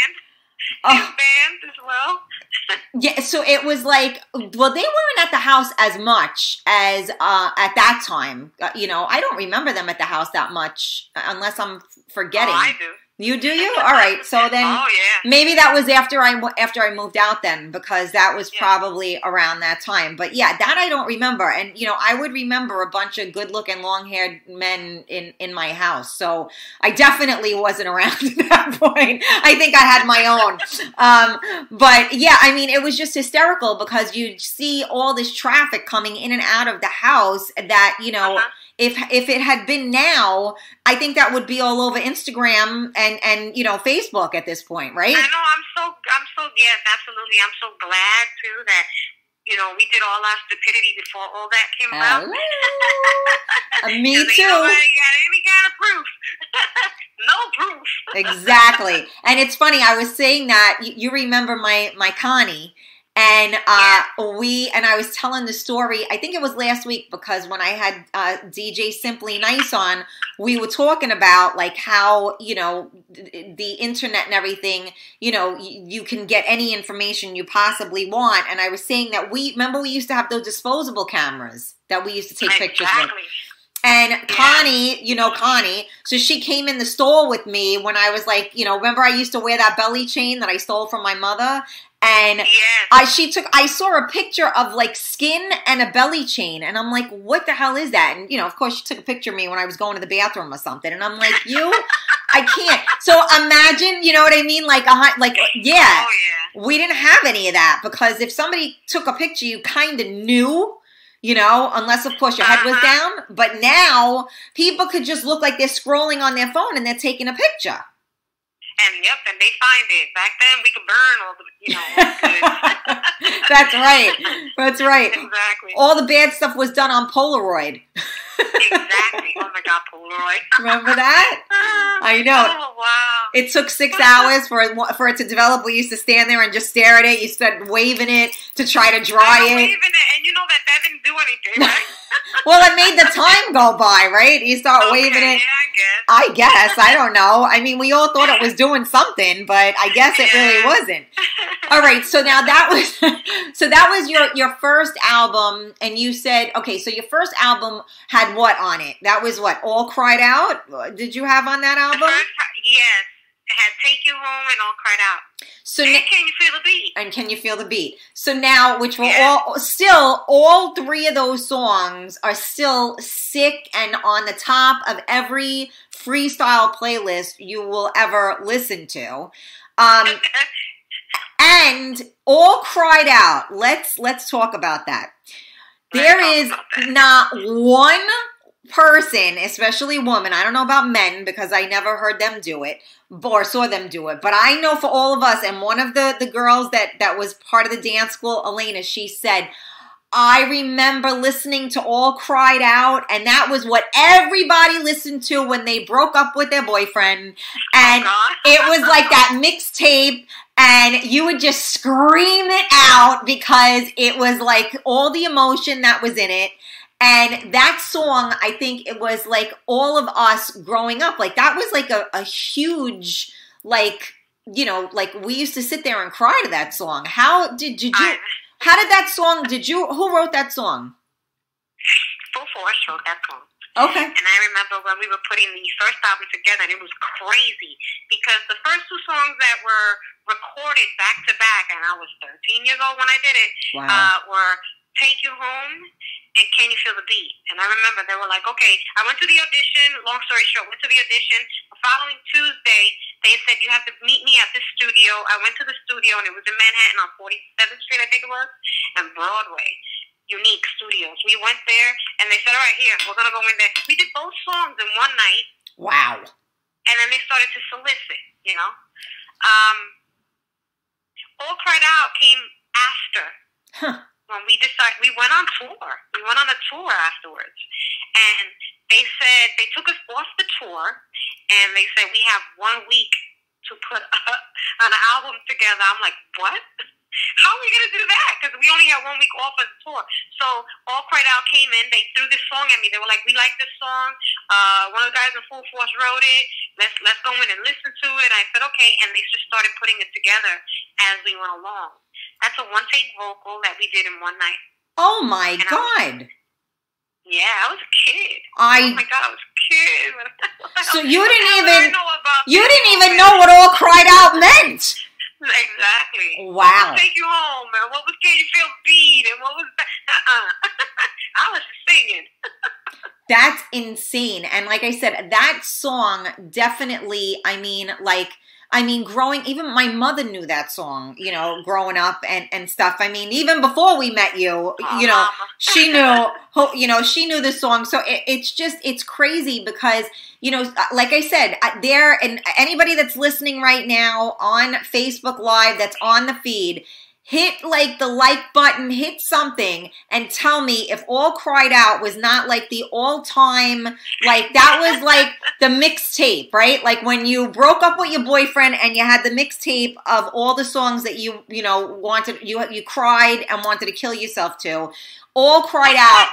Oh, his band as well. [LAUGHS] yeah, so it was like, well, they weren't at the house as much as uh, at that time. Uh, you know, I don't remember them at the house that much, uh, unless I'm forgetting. Oh, I do. You do you? [LAUGHS] All right, so then. oh yeah. Maybe that was after I after I moved out then because that was Yeah. probably around that time. But yeah, that I don't remember. And you know, I would remember a bunch of good-looking long-haired men in in my house. So I definitely wasn't [LAUGHS] around at that point. I think I had my own. Um, but yeah, I mean, it was just hysterical because you see all this traffic coming in and out of the house that, you know, Uh-huh. If if it had been now, I think that would be all over Instagram and and you know Facebook at this point, right? I know. I'm so. I'm so. Yes, absolutely. I'm so glad too that you know we did all our stupidity before all that came. Hello. Uh, [LAUGHS] me 'Cause too. Nobody got any kind of proof. [LAUGHS] no proof. [LAUGHS] exactly. And it's funny. I was saying that you, you remember my my Connie, and uh, we and I was telling the story. I think it was last week because when I had uh, DJ Simply Nice on, we were talking about like how you know the internet and everything. You know, you, can get any information you possibly want. And I was saying that we remember we used to have those disposable cameras that we used to take pictures with. exactly. And Connie, you know Connie, so she came in the store with me when I was like, you know, remember I used to wear that belly chain that I stole from my mother, and Yes. I she took I saw a picture of like skin and a belly chain, and I'm like, what the hell is that? And you know, of course, she took a picture of me when I was going to the bathroom or something, and I'm like, [LAUGHS] you, I can't. So imagine, you know what I mean? Like a like yeah, Oh yeah. we didn't have any of that because if somebody took a picture, you kind of knew, you know, unless of course your head was Uh-huh. down. But now people could just look like they're scrolling on their phone and they're taking a picture. And yep, and they find it. Back then, we could burn all the, you know, all the. [LAUGHS] That's right. That's right. exactly. All the bad stuff was done on Polaroid. exactly. Oh my God, Polaroid. [LAUGHS] Remember that? [LAUGHS] I know. Oh wow. It took six hours for it, for it to develop. We used to stand there and just stare at it. You started waving it to try to dry know, it. waving it, and you know that that didn't do anything, right? Well, it made the time go by, right? You start waving it. Yeah, I guess. I guess. I don't know. I mean, we all thought it was [LAUGHS] doing something, but I guess it really wasn't. [LAUGHS] All right, so now that was [LAUGHS] so that was your your first album and you said, okay, so your first album had what on it? That was what? All Cried Out? Did you have on that album? first yes, had "Take You Home" and "All Cried Out." So and na- "Can You Feel the Beat?" and can you feel the beat? So now, which were Yeah. all still, all three of those songs are still sick and on the top of every freestyle playlist you will ever listen to. Um, [LAUGHS] and all cried out. Let's let's talk about that. There is not one person, especially woman. I don't know about men because I never heard them do it or saw them do it. But I know for all of us, and one of the the girls that that was part of the dance school, Elena, she said. I remember listening to All Cried Out, and that was what everybody listened to when they broke up with their boyfriend. And God. it was like that mixtape and you would just scream it out because it was like all the emotion that was in it and that song i think it was like all of us growing up like that was like a, a huge like you know like we used to sit there and cry to that song how did, did you how did that song did you who wrote that song Full Force wrote that song. Okay. And I remember when we were putting the first album together, and it was crazy because the first two songs that were recorded back to back, and I was 13 years old when I did it, Wow. uh, were Take You Home and Can You Feel the Beat? And I remember they were like, okay, I went to the audition, long story short, went to the audition. The following Tuesday, they said, you have to meet me at this studio. I went to the studio, and it was in Manhattan on 47th Street, I think it was, and Broadway. Unique Studios. We went there, and they said, all right, here, we're going to go in there. We did both songs in one night wow. and then they started to solicit, you know. Um, All Cried Out came after Huh. When we decided we went on tour. We went on a tour afterwards, and they said they took us off the tour, and they said we have one week to put a, [LAUGHS] an album together. I'm like, what? [LAUGHS] How are we gonna do that? Because we only had one week off of the tour. So All Cried Out came in. They threw this song at me. They were like, "We like this song. Uh, one of the guys in Full Force wrote it. Let's let's go in and listen to it." I said, "Okay," and they just started putting it together as we went along. That's a one take vocal that we did in one night. Oh my And I was- God. Yeah, I was a kid. I oh my god, I was a kid. [LAUGHS] So you didn't hell did I even- know about you didn't even know what all cried out meant. Exactly. Wow. Take you home, and what was can you feel beat, and what was that? Uh-uh. [LAUGHS] I was singing. [LAUGHS] That's insane. And like I said, that song definitely, I mean, like, I mean, growing, even my mother knew that song, you know, growing up and, and stuff. I mean, even before we met you, you know, she knew, you know, she knew the song. So it, it's just, it's crazy because, you know, like I said, uh, there, and anybody that's listening right now on Facebook Live that's on the feed, hit like the like button, hit something, and tell me if All Cried Out was not like the all time, like that was like the mixtape, right? Like when you broke up with your boyfriend and you had the mixtape of all the songs that you, you know, wanted, you, you cried and wanted to kill yourself to. All Cried Out,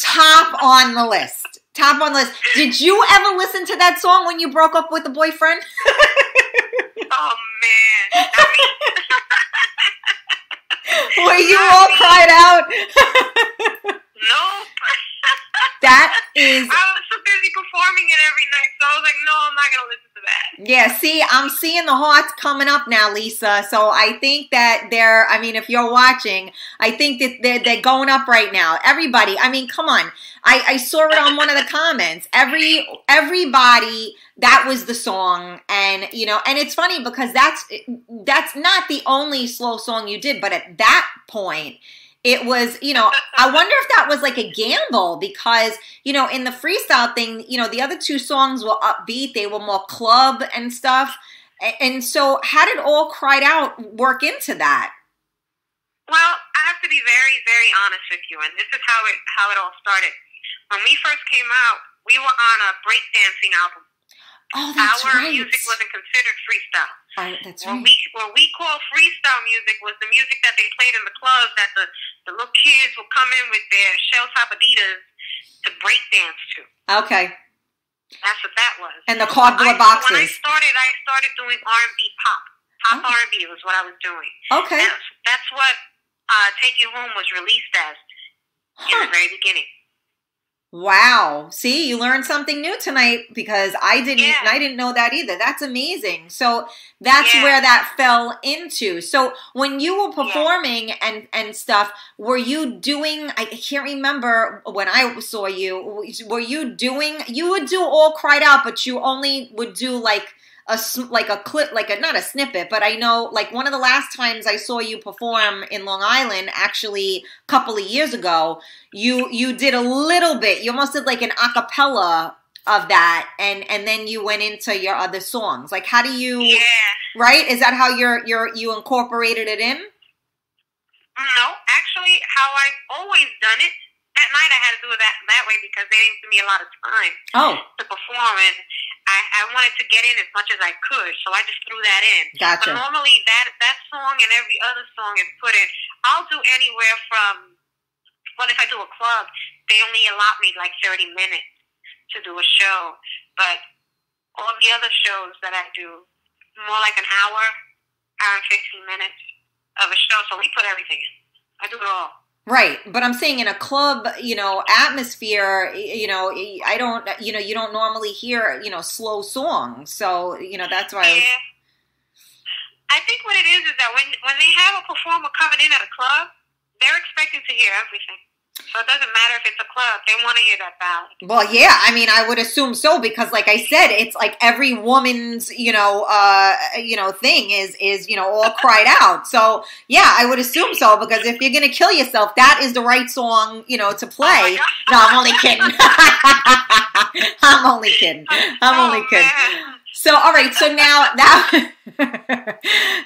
top on the list. Top on the list. Did you ever listen to that song when you broke up with a boyfriend? [LAUGHS] Oh man, I mean, [LAUGHS] you all cried out? [LAUGHS] nope. [LAUGHS] that is I was so busy performing it every night, so I was like, no, I'm not gonna listen to that. Yeah, see, I'm seeing the hearts coming up now, Lisa. So I think that they're, I mean, if you're watching, I think that they're, they're going up right now. Everybody, I mean, come on. I, I saw it on one of the [LAUGHS] comments. Every, everybody, that was the song. And, you know, and it's funny because that's, that's not the only slow song you did, but at that point, it was, you know, I wonder if that was like a gamble because, you know, in the freestyle thing, you know, the other two songs were upbeat, they were more club and stuff. And so, how did All Cried Out work into that? Well, I have to be very, very honest with you, and this is how it how it all started. When we first came out, we were on a breakdancing album. Oh, that's Our right. music wasn't considered freestyle. I, that's What right. we what we call freestyle music was the music that they played in the clubs that the, the little kids would come in with their shell top Adidas to break dance to. Okay. That's what that was. And the I- cardboard When I started, I started doing R and B pop. Pop Oh. R and B was what I was doing. Okay. That's, that's what uh, Take You Home was released as in the very beginning. Wow. See, you learned something new tonight because I didn't Yeah. I didn't know that either. That's amazing. So that's Yeah. where that fell into. So when you were performing and and stuff, were you doing I can't remember when I saw you, were you doing you would do all cried out but you only would do like a like a clip like a not a snippet but i know like one of the last times i saw you perform in long island actually a couple of years ago you you did a little bit you almost did like an a cappella of that and and then you went into your other songs like how do you Yeah. right is that how you're you're you incorporated it in No, actually, how I've always done it. That night I had to do it that that way because they didn't give me a lot of time oh to perform, and I, I wanted to get in as much as I could, so I just threw that in. But gotcha normally that that song and every other song is put in. I'll do anywhere from. Well, if I do a club, they only allot me like thirty minutes to do a show, but all the other shows that I do, more like an hour, hour and fifteen minutes of a show. So we put everything in. I do it all. Right, but I'm saying in a club, you know, atmosphere, you know, I don't, you know, you don't normally hear, you know, slow songs. So, you know, that's why. I, was... I think what it is is that when when they have a performer coming in at a club, they're expecting to hear everything. So it doesn't matter if it's a club; they want to hear that ballad. Well, yeah, I mean, I would assume so because, like I said, it's like every woman's, you know, uh, you know, thing is is you know all cried out. So yeah, I would assume so because if you're gonna kill yourself, that is the right song, you know, to play. Oh no, I'm only kidding. [LAUGHS] I'm only kidding. [LAUGHS] I'm oh, only kidding. Man. So all right, so now that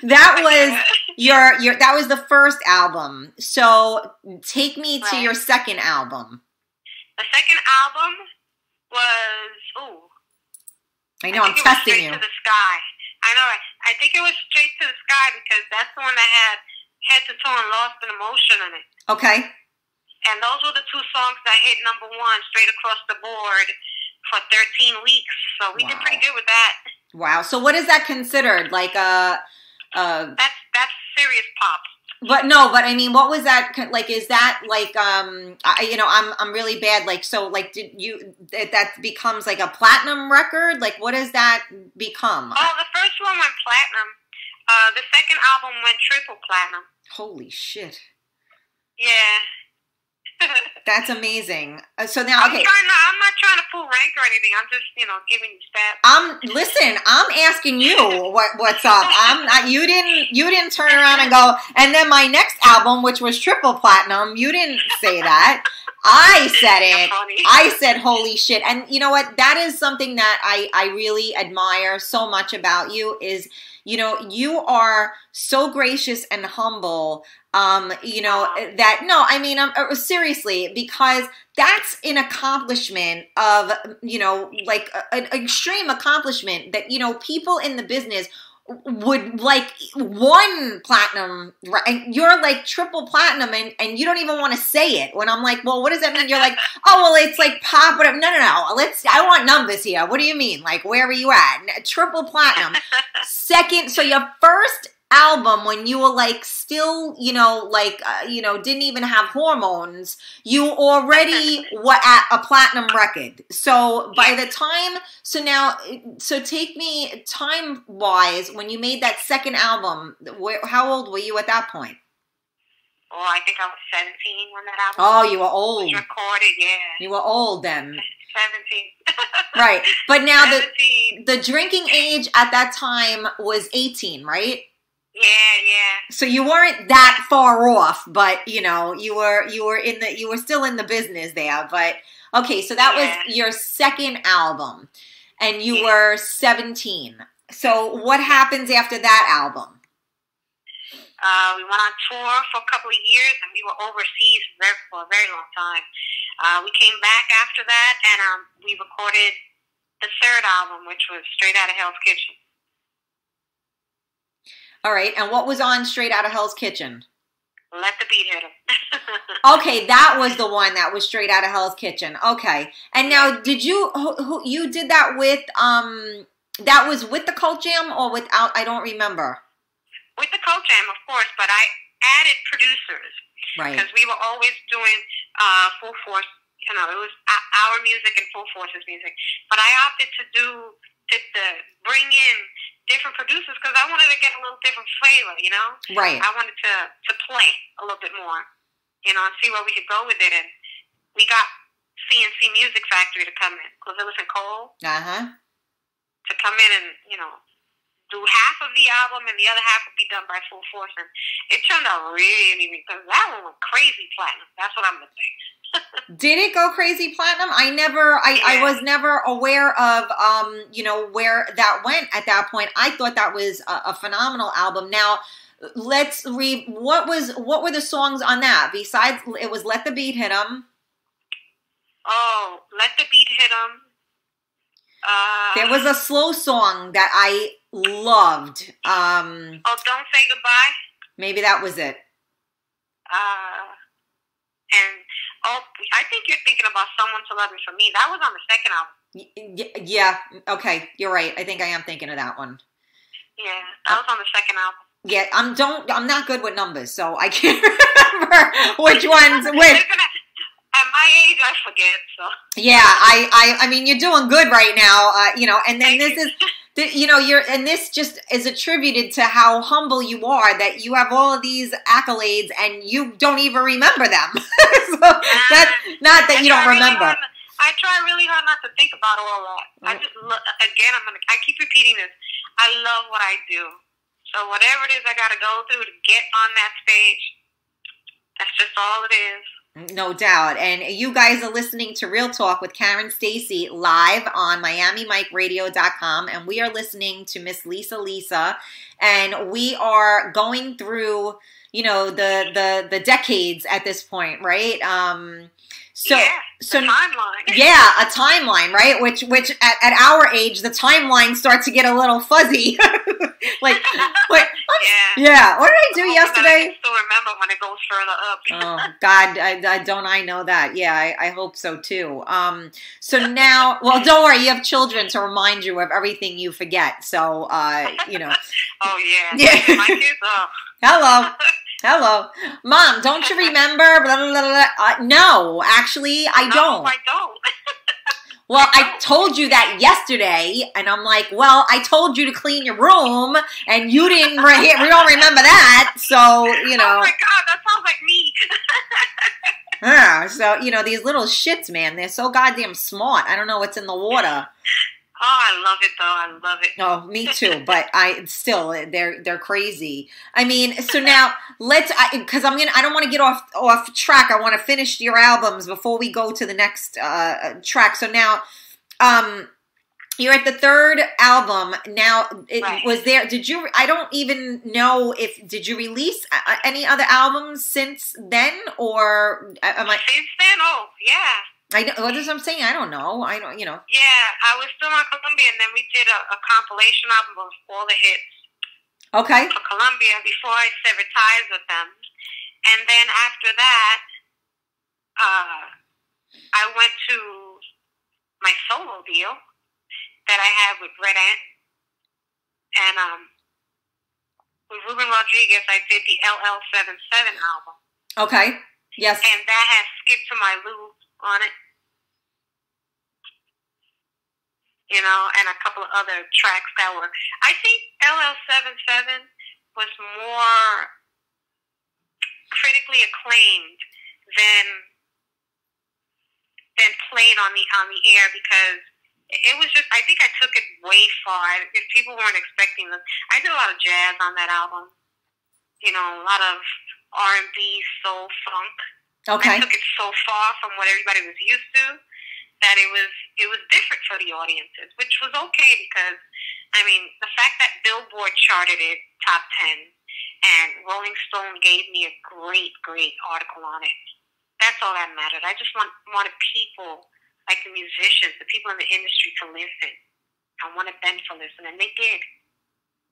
that was your your that was the first album. So take me right. to your second album. The second album was ooh. I know I am testing you. To the sky. I know. I think it was straight to the sky because that's the one that had head to toe and lost in emotion in it. Okay. And those were the two songs that hit number one straight across the board for 13 weeks. So we wow. did pretty good with that. Wow. So what is that considered? Like a, uh That's that's serious pop. But no, but I mean, what was that like? Is that like, um, I, you know, I'm I'm really bad. Like, so, like, did you that becomes like a platinum record? Like, what does that become? Oh, the first one went platinum. Uh, the second album went triple platinum. Holy shit! Yeah, [LAUGHS] That's amazing. Uh, so now, okay. I'm, to, I'm not trying to pull rank or anything. I'm just, you know, giving you stats. I'm listen. I'm asking you [LAUGHS] what what's up. I'm not. You didn't. You didn't turn around and go. And then my next album, which was triple platinum, you didn't say that. I [LAUGHS] said it. I said, "Holy shit!" And you know what? That is something that I I really admire so much about you. Is you know you are so gracious and humble um you know that no i mean um, uh, seriously because that's an accomplishment of you know like an extreme accomplishment that you know people in the business would like one platinum and you're like triple platinum and, and you don't even want to say it when i'm like well what does that mean? You're like oh well it's like pop whatever. No no no let's i want numbers here. What do you mean? Like where are you at? Triple platinum. [LAUGHS] Second so your first album when you were like still you know like uh, you know didn't even have hormones you already were at a platinum record so by the time so now so take me time wise when you made that second album where, how old were you at that point Oh, I think I was 17 when that album Oh, you were old. recorded, yeah. You were old then. 17. [LAUGHS] right. But now 17. the the drinking age at that time was 18, right? Yeah, yeah. So you weren't that far off, but you know, you were you were in the you were still in the business there. But okay, so that yeah. was your second album, and you yeah. were seventeen. So what happens after that album? Uh, we went on tour for a couple of years, and we were overseas for a very long time. Uh, we came back after that, and um, we recorded the third album, which was Straight Out of Hell's Kitchen. All right. And what was on Straight Out of Hell's Kitchen? Let the beat hit him. [LAUGHS] okay, that was the one that was Straight Out of Hell's Kitchen. Okay. And now, did you who, who you did that with? Um, that was with the Cult Jam or without? I don't remember. With the Cult Jam, of course, but I added producers. Right. Because we were always doing uh, full force. You know, it was our music and full forces music. But I opted to do to, to bring in different producers because I wanted to get a little different flavor, you know? Right. I wanted to, to play a little bit more, you know, and see where we could go with it. And we got C+C Music Factory to come in, Clivillés and Cole. Uh-huh. To come in and, you know, do half of the album and the other half would be done by Full Force. And it turned out really, because that one went crazy platinum. That's what I'm going to say. Did it go crazy platinum? I never, I. I was never aware of, um, you know, where that went at that point. I thought that was a, a phenomenal album. Now, let's read what was what were the songs on that besides it was let the beat hit them oh let the beat hit uh, there was a slow song that i loved um oh don't say goodbye maybe that was it uh and Oh, I think you're thinking about "Someone to Love Me for Me." That was on the second album. Yeah. Okay, you're right. I think I am thinking of that one. Yeah, that was on the second album. Yeah, I'm don't I'm not good with numbers, so I can't [LAUGHS] remember which ones which. At my age, I forget. So Yeah, I, I, I mean, you're doing good right now, uh, you know. And then this is, you know, you're, and this just is attributed to how humble you are that you have all of these accolades and you don't even remember them. [LAUGHS] so that's not that I you don't really remember. hard- I try really hard not to think about all that. I Mm. just again, I'm gonna. I keep repeating this. I love what I do. So whatever it is I got to go through to get on that stage, that's just all it is. No doubt. And you guys are listening to Real Talk with Karen Stacy live on MiamiMikeRadio.com. And we are listening to Miss Lisa Lisa. And we are going through, you know, the the the decades at this point, right? Um so yeah, so timeline. yeah, a timeline, right? Which which at, at our age the timeline starts to get a little fuzzy. [LAUGHS] like [LAUGHS] wait, yeah. yeah, what did I do I yesterday? can still remember when it goes further up. oh God, I, I don't I know that. Yeah, I, I hope so too. Um, so now, well, [LAUGHS] don't worry, you have children to remind you of everything you forget. So, uh, you know, oh yeah. Yeah. My kids. Oh. hello, hello, mom. Don't you [LAUGHS] remember? Blah, blah, blah. Uh, no, actually, I don't. I don't. [LAUGHS] Well, I told you that yesterday, and I'm like, well, I told you to clean your room, and you didn't. Re- [LAUGHS] we don't remember that, so you know. Oh my god, that sounds like me. Yeah, so you know these little shits, man. They're so goddamn smart. I don't know what's in the water. Oh, I love it though. I love it. Oh, me [LAUGHS] too. But I still they're they're crazy. I mean, so now let's because I'm gonna I don't want to get off off track. I want to finish your albums before we go to the next uh track. So now, um. You're at the third album now. It, Right. Was there? Did you? I don't even know if did you release uh, any other albums since then, or uh, am I? Since then, oh yeah, I what is I'm saying. I don't know. I don't. You know. yeah. I was still on Columbia, and then we did a, a compilation album of all the hits Okay. for Columbia before I severed ties with them. And then after that, uh, I went to my solo deal that I had with Red Ant, and um, with Ruben Rodriguez, I did the LL77 album. Okay. Yes. and that has Skip to My Lou on it. You know, and a couple of other tracks that were. I think LL77 was more critically acclaimed than than played on the on the air because it was just. I think I took it way far. If people weren't expecting this, I did a lot of jazz on that album. You know, a lot of R and B, soul, funk. Okay. I took it so far from what everybody was used to that it was it was different for the audiences, which was okay because I mean the fact that Billboard charted it top ten and Rolling Stone gave me a great great article on it. That's all that mattered. I just want wanted people like the musicians, the people in the industry to listen. I wanted them to listen, and they did.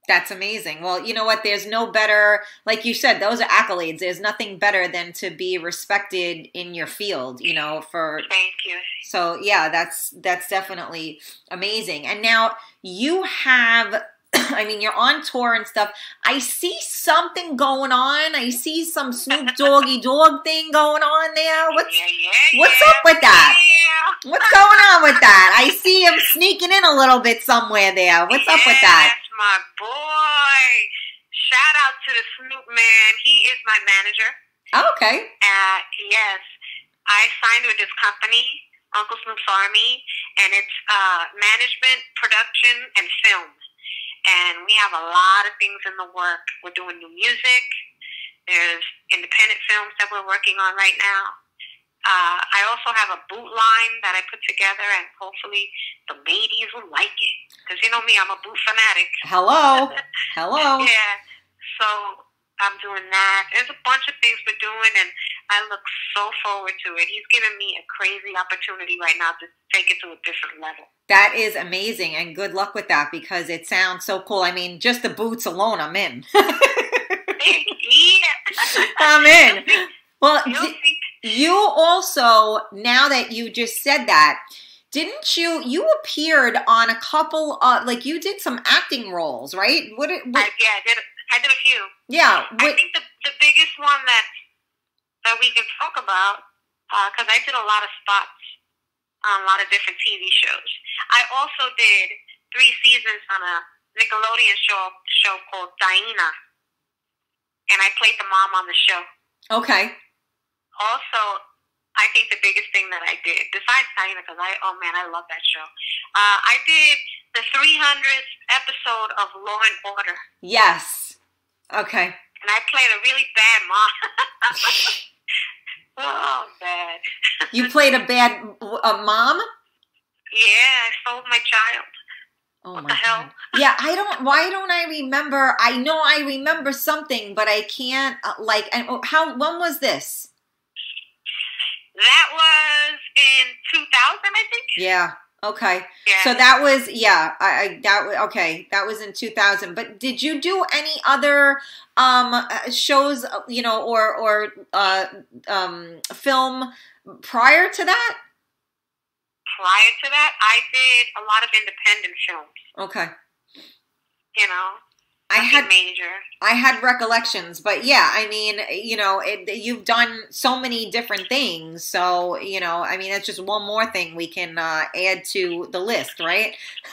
That's amazing. Well, you know what? There's no better, like you said, those are accolades. There's nothing better than to be respected in your field, you know, for Thank you. so yeah, that's that's definitely amazing. And now you have [CLEARS THROAT] I mean, you're on tour and stuff. I see something going on. I see some Snoop Doggy Dogg thing going on there. What's yeah, yeah, what's yeah, up with that? What's going on with that? I see him sneaking in a little bit somewhere there. What's up with that? My boy. Shout out to the Snoop man. He is my manager. Oh, okay. Uh, yes, I signed with this company, Uncle Snoop's Army, and it's uh, management, production, and film. And we have a lot of things in the work. We're doing new music. There's independent films that we're working on right now. Uh, I also have a boot line that I put together, and hopefully the ladies will like it. Because you know me, I'm a boot fanatic. Hello. [LAUGHS] Hello. Yeah. So I'm doing that. There's a bunch of things we're doing, and I look so forward to it. He's giving me a crazy opportunity right now to take it to a different level. That is amazing, and good luck with that because it sounds so cool. I mean, just the boots alone, I'm in. [LAUGHS] [LAUGHS] yeah. I'm in. Well, You'll see. You also now that you just said that, didn't you? You appeared on a couple of like you did some acting roles, right? What? I, yeah, I did. I did a few. Yeah. I think the the biggest one that that we can talk about uh, because I did a lot of spots on a lot of different TV shows. I also did three seasons on a Nickelodeon show show called Taina, and I played the mom on the show. okay. Also, I think the biggest thing that I did, besides Taina, because I oh man, I love that show. Uh, I did the 300th episode of Law and Order, Yes. Okay. and I played a really bad mom. [LAUGHS] oh, bad. You played a bad a mom? Yeah, I sold my child. Oh What my the hell? god. Yeah, I don't why don't I remember? I know I remember something, but I can't uh, like and oh, how when was this? That was in 2000, I think. Yeah. Okay. Yeah. So that was yeah, I, I that was okay. That was in 2000. But did you do any other um uh, shows, uh, you know, or or uh um film prior to that? Prior to that, I did a lot of independent films. Okay. You know, I had major. I had recollections, but yeah, I mean, you know, it, you've done so many different things, so you know, I mean, that's just one more thing we can uh, add to the list, right? [LAUGHS]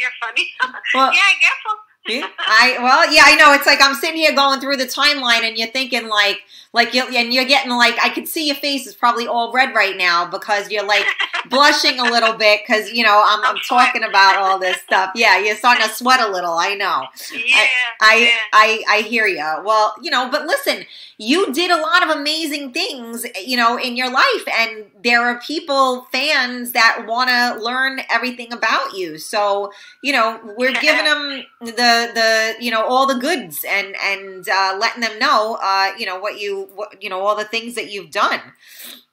You're funny. [LAUGHS] Well, yeah, I guess so. yeah, I well, yeah, I know. It's like I'm sitting here going through the timeline, and you're thinking like, like you and you're getting like, I could see your face is probably all red right now because you're like blushing a little bit because you know I'm, I'm I'm talking about all this stuff. Yeah, you're starting to sweat a little. I know. Yeah, I yeah. I I hear you. Well, you know, but listen, you did a lot of amazing things, you know, in your life, and there are people, fans that want to learn everything about you. So, you know, we're [LAUGHS] giving them the the you know all the goods and and uh, letting them know, uh, you know, what you what you know all the things that you've done.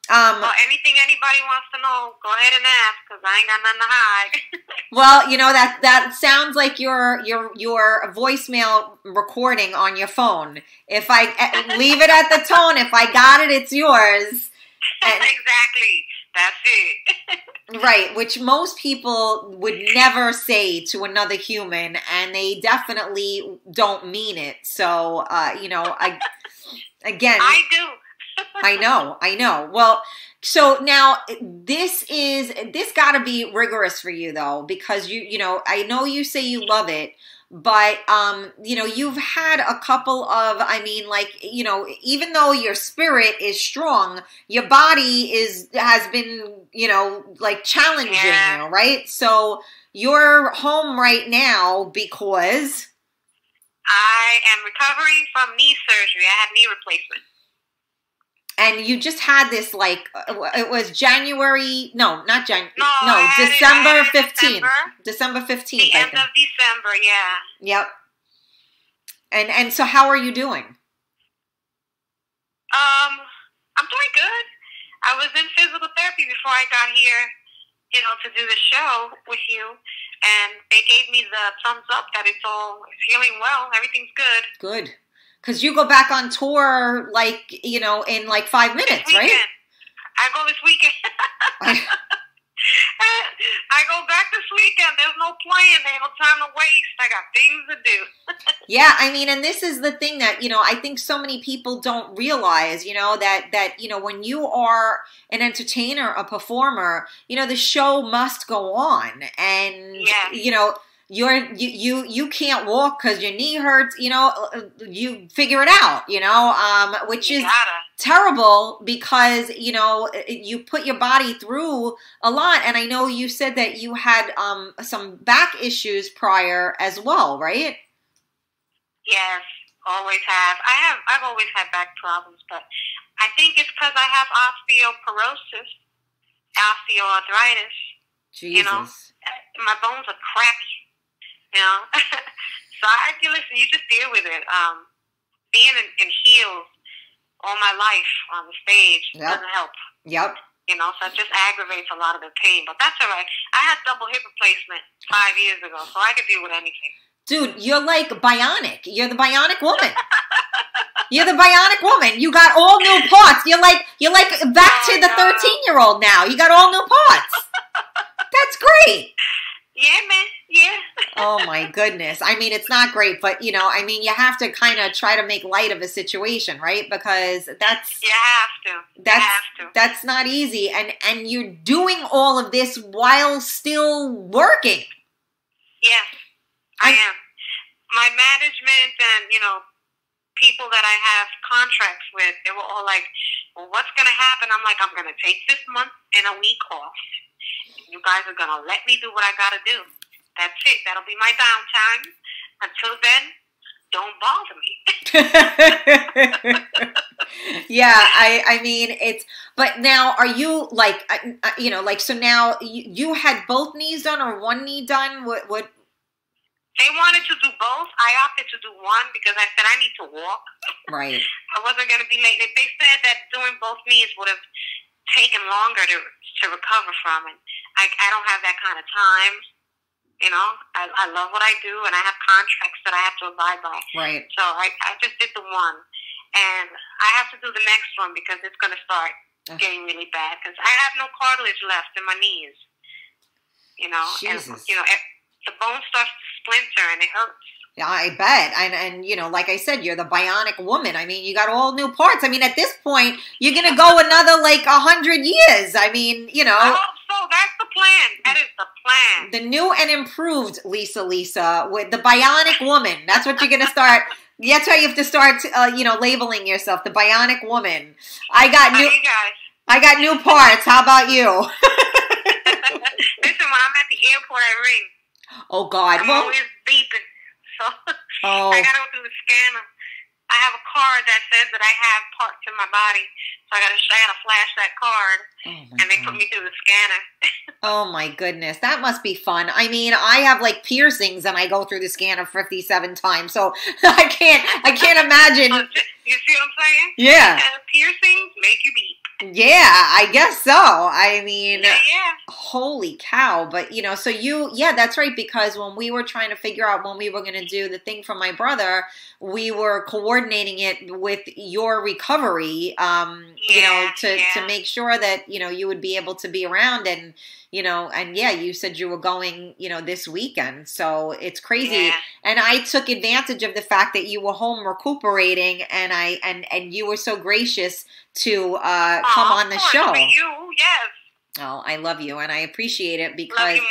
Um, Well, anything anybody wants to know, go ahead and ask because I ain't got nothing to hide. [LAUGHS] Well, you know that that sounds like your your your voicemail recording on your phone. If I eh, leave it at the tone, if I got it, it's yours. [LAUGHS] And- exactly. That's it. [LAUGHS] Right, which most people would never say to another human, and they definitely don't mean it. So, uh, you know, I again, I do. [LAUGHS] I know, I know. Well, so now this is this got to be rigorous for you though, because you you know I know you say you love it, but um you know you've had a couple of I mean like you know even though your spirit is strong, your body is has been you know like challenging Yeah. you, right? So you're home right now because I am recovering from knee surgery. I had knee replacement. and you just had this like uh, it was January no not January No, no I had it- I December fifteenth December, the fifteenth I end of December. Yeah. yep and and so how are you doing Um, I'm doing good. I was in physical therapy before I got here, you know, to do the show with you, and they gave me the thumbs up that it's all it's healing well. Everything's good. good because you go back on tour like you know in like five minutes right I go this weekend. [LAUGHS] [LAUGHS] [LAUGHS] I go back this weekend. There's no playing. There's no time to waste. I got things to do. [LAUGHS] Yeah, I mean, and this is the thing that you know I think so many people don't realize. You know that that you know when you are an entertainer, a performer, you know the show must go on, and Yeah. you know you're you you you can't walk because your knee hurts. You know, uh, you figure it out. You know, um, which You is gotta. terrible because you know you put your body through a lot and i know you said that you had um some back issues prior as well right Yes, always have. I have. I've always had back problems, but I think it's because I have osteoporosis, osteoarthritis. jesus You know? My bones are crappy. You know. [LAUGHS] so I you listen. You just deal with it. Um, being in, in heels all my life on the stage Yep. doesn't help. yep You know, so it just aggravates a lot of the pain. But that's all right. I had double hip replacement five years ago, so I could deal with anything. dude you're like bionic you're the bionic woman you're the bionic woman you got all new parts you're like you're like back to Oh, the 13 year old now you got all new parts that's great Yeah, man. Yeah. oh my goodness. I mean, it's not great, but you know, I mean, you have to kind of try to make light of a situation, right? Because that's You have to. That's- have to. that's not easy and and you're doing all of this while still working. Yes, I, I- am. My management and, you know, people that I have contracts with, they were all like, well, what's going to happen? I'm like, I'm going to take this month and a week off. You guys are going to let me do what I got to do. That's it. That'll be my downtime. Until then, don't bother me. [LAUGHS] [LAUGHS] yeah, I I mean it's but now are you like you know like so now you, you had both knees done or one knee done what what They wanted to do both. I opted to do one because I said I need to walk. right [LAUGHS] I wasn't going to be late. They said that doing both knees would have taken longer to to recover from it. I I don't have that kind of time. You know, I I love what I do, and I have contracts that I have to abide by. right So I I just did the one, and I have to do the next one because it's going to start Ugh. getting really bad because I have no cartilage left in my knees. You know, Jesus. and you know. It, the bone starts to splinter and it hurts. Yeah, I bet. And and you know, like I said, you're the bionic woman. I mean, you got all new parts. I mean, at this point, you're gonna go another like a hundred years. I mean, you I know, hope so. That's the plan. That is the plan. the new and improved Lisa Lisa with the bionic woman. That's what you're gonna start. [LAUGHS] That's how you have to start, uh, you know, labeling yourself the bionic woman. I got new? I got new parts. How about you? [LAUGHS] Listen, when I'm at the airport, I ring. Oh God. I'm Well, always beeping. So [LAUGHS] oh, I gotta go through the scanner. I have a card that says that I have parts in my body, so I gotta I gotta flash that card, oh and they put me through the scanner. [LAUGHS] Oh my goodness, that must be fun. I mean, I have like piercings and I go through the scanner 57 times. So [LAUGHS] I can't I can't Uh, imagine. you see what I'm saying? Yeah. Uh, piercings make you beep. Yeah, I guess so. I mean, Yeah, yeah. holy cow. But you know, so you yeah, that's right because when we were trying to figure out when we were going to do the thing for my brother, we were coordinating it with your recovery um you know to yeah. to make sure that, you know, you would be able to be around and you know, and yeah, you said you were going, you know, this weekend. So it's crazy. Yeah. And I took advantage of the fact that you were home recuperating and I and and you were so gracious to uh come on the show. You, yes. Oh, I love you and I appreciate it because. [LAUGHS]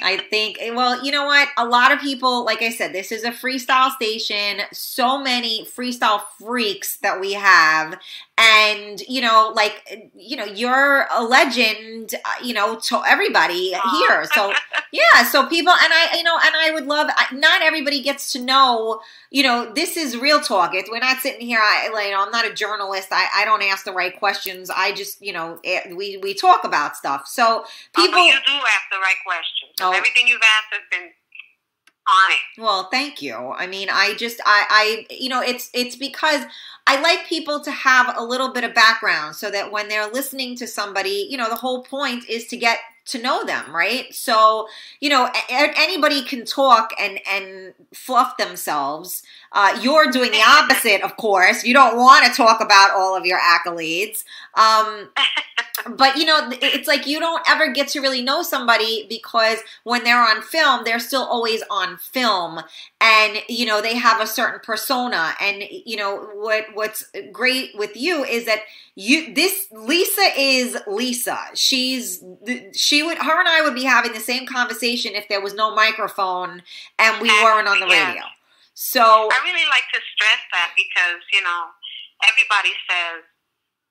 I think well, you know what? A lot of people, like I said, this is a freestyle station. So many freestyle freaks that we have and you know like you know you're a legend uh, you know to everybody Aw. here so [LAUGHS] yeah so people and i you know and i would love not everybody gets to know you know this is real talk it's, we're not sitting here i like you know, i'm not a journalist I, I don't ask the right questions i just you know eh, we we talk about stuff so people oh, you do ask the right questions. Oh. Everything you've asked has been Well, thank you. I mean, I just I I you know, it's it's because I like people to have a little bit of background so that when they're listening to somebody, you know, the whole point is to get to know them, right? So, you know, anybody can talk and and fluff themselves. Uh, you're doing the opposite, of course. You don't want to talk about all of your accolades. Um, [LAUGHS] but you know, it's like you don't ever get to really know somebody because when they're on film, they're still always on film, and you know they have a certain persona. And you know what what's great with you is that you this Lisa is Lisa. She's she would her and I would be having the same conversation if there was no microphone and we weren't on the Yeah. radio. So I really like to stress that because, you know, everybody says,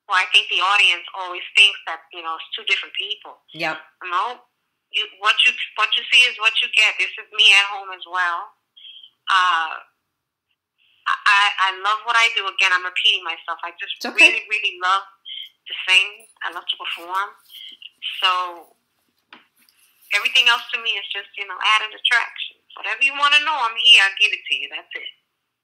well, I think the audience always thinks that, you know, it's two different people. yep, No, you what you what you see is what you get. This is me at home as well. Uh, I I- I love what I do. Again, I'm repeating myself. I just okay. really really love to sing. I love to perform. So everything else to me is just you know added attraction. Whatever you want to know, I'm here. I'll give it to you. That's it.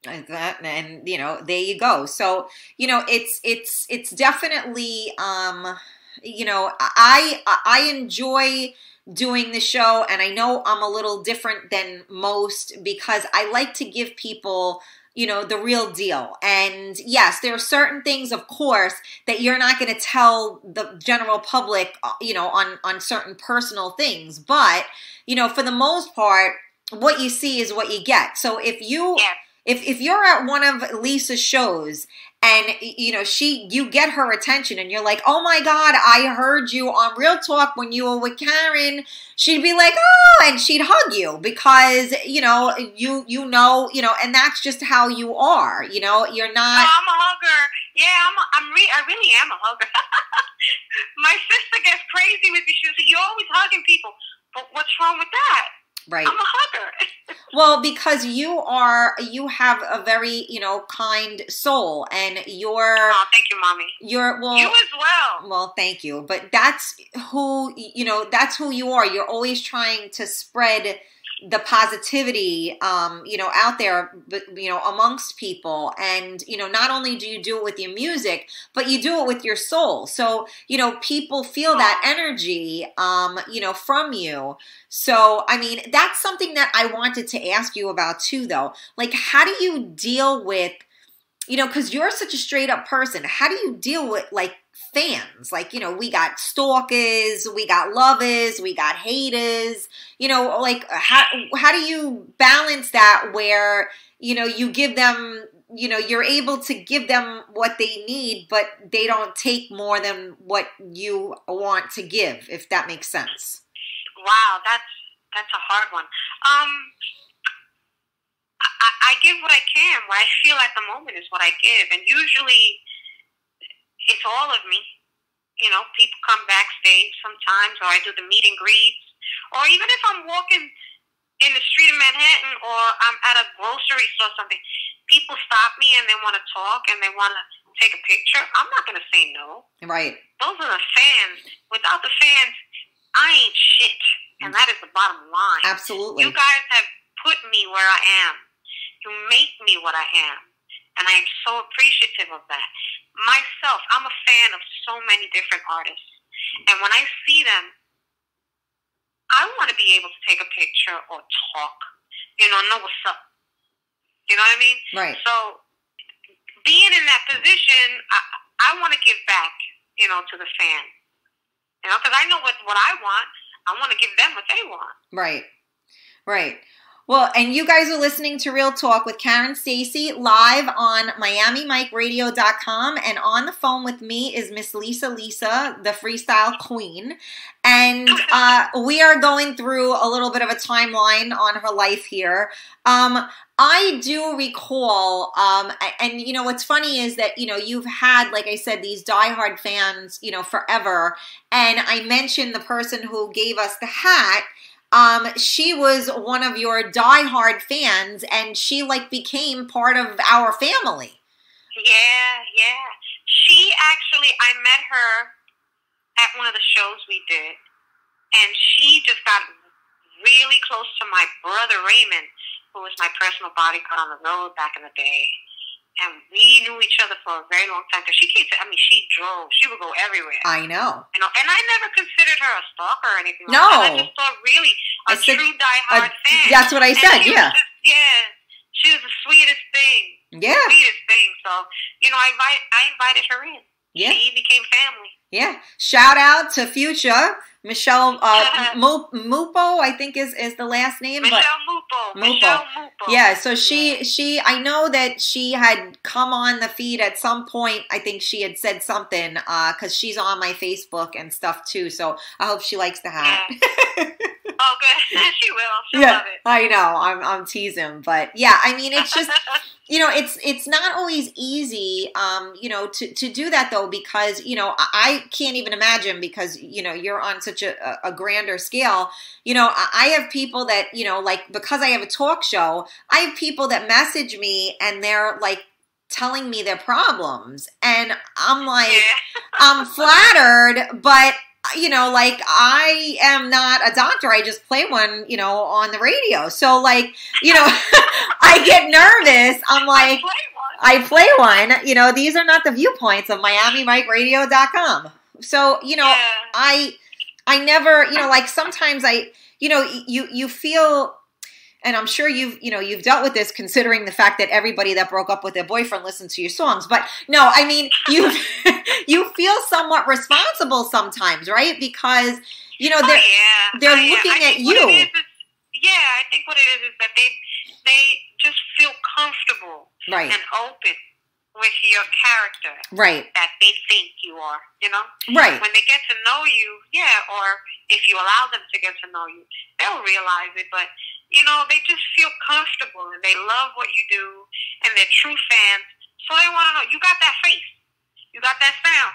and that and you know there you go so you know it's it's it's definitely um you know i i enjoy doing the show and i know i'm a little different than most because i like to give people you know the real deal. And yes there are certain things of course that you're not going to tell the general public uh, you know on on certain personal things. But you know for the most part what you see is what you get. So if you Yes. if if you're at one of Lisa's shows and you know she you get her attention and you're like oh my god i heard you on real talk when you were with karen she'd be like oh and she'd hug you because you know you you know you know and that's just how you are you know you're Oh, not I'm a hugger. Yeah, I'm. A, I'm. Re- I really am a hugger. [LAUGHS] My sister gets crazy with me. She says, "You're always hugging people." But what's wrong with that? Right I'm a hugger. [LAUGHS] well because you are you have a very you know kind soul and you're oh, thank you, mommy. you're well you as well. Well, thank you. But that's who, you know, that's who you are. You're always trying to spread the positivity, um, you know, out there, but, you know, amongst people. And, you know, not only do you do it with your music, but you do it with your soul. So, you know, people feel that energy, um, you know, from you. So, I mean, that's something that I wanted to ask you about too, though. Like, how do you deal with, you know, because you're such a straight up person. How do you deal with like fans? Like, you know, we got stalkers, we got lovers, we got haters. You know, like how how do you balance that where you know you give them you know you're able to give them what they need but they don't take more than what you want to give if that makes sense Wow, that's that's a hard one. Um, I, I give what I can. What I feel at the moment is what I give, and usually it's all of me. You know, people come backstage sometimes, or I do the meet and greets, or even if I'm walking in the street of Manhattan, or I'm at a grocery store, or something. People stop me and they want to talk and they want to take a picture. I'm not going to say no. right Those are the fans. Without the fans, I ain't shit. And that is the bottom line. absolutely You guys have put me where I am. You make me what I am. And I am so appreciative of that. Myself, I'm a fan of so many different artists. And when I see them, I want to be able to take a picture or talk, you know, know what's up. You know what I mean? right So being in that position, I, I want to give back, you know, to the fan. You know, because I know what what I want. I want to give them what they want. Right. Right. Well, and you guys are listening to Real Talk with Karen Stacy live on MiamiMikeRadio.com. And on the phone with me is Miss Lisa Lisa, the freestyle queen. And uh, [LAUGHS] we are going through a little bit of a timeline on her life here. Um, I do recall, um, and you know what's funny is that you know you've had, like I said, these diehard fans, you know, forever. And I mentioned the person who gave us the hat. Um, she was one of your diehard fans, and she like became part of our family. Yeah, yeah. She actually, I met her at one of the shows we did, and she just got really close to my brother Raymond, who was my personal bodyguard on the road back in the day. And we knew each other for a very long time. Cause she came to, I mean, she drove. She would go everywhere. I know. You know, and I never considered her a stalker or anything. No. like that. I just thought really a I said- true diehard Uh, fan. that's what I And said. Yeah. just- yeah, she was the sweetest thing. Yeah. Sweetest thing. So you know, I invite, I invited her in. Yeah. She became family. Yeah. Shout out to Future Michelle uh, [LAUGHS] Mupo. I think is is the last name, Michelle but Mupo. Mupo. Michelle Mupo. Yeah, so she she I know that she had come on the feed at some point. I think she had said something uh cuz she's on my Facebook and stuff too. So I hope she likes the hat. [LAUGHS] Oh, good. [LAUGHS] she will. She'll yeah. love it. I know. I'm I'm teasing, but yeah, I mean it's just [LAUGHS] you know it's it's not always easy um you know to to do that though because you know I, can't even imagine because you know you're on such a, a grander scale you know I, I have people that you know like because I have a talk show I have people that message me and they're like telling me their problems and I'm like yeah. I'm [LAUGHS] flattered, but you know, like I am not a doctor. I just play one, you know, on the radio. So like, you know, [LAUGHS] I get nervous. I'm like, Play one. I play one. You know, these are not the viewpoints of MiamiMikeRadio.com. So you know, yeah. I I never, you know, like sometimes I, you know, you you feel and I'm sure you've you know you've dealt with this considering the fact that everybody that broke up with their boyfriend listens to your songs. But no, I mean you [LAUGHS] you feel somewhat responsible sometimes, right? Because you know Oh, they're yeah. they're Oh, looking at you. is- yeah, I think what it is is that they they just feel comfortable right, and open with your character right, that they think you are. You know, right, when they get to know you, yeah, or if you allow them to get to know you, they'll realize it. But you know, they just feel comfortable and they love what you do, and they're true fans. So they want to know you got that face, you got that sound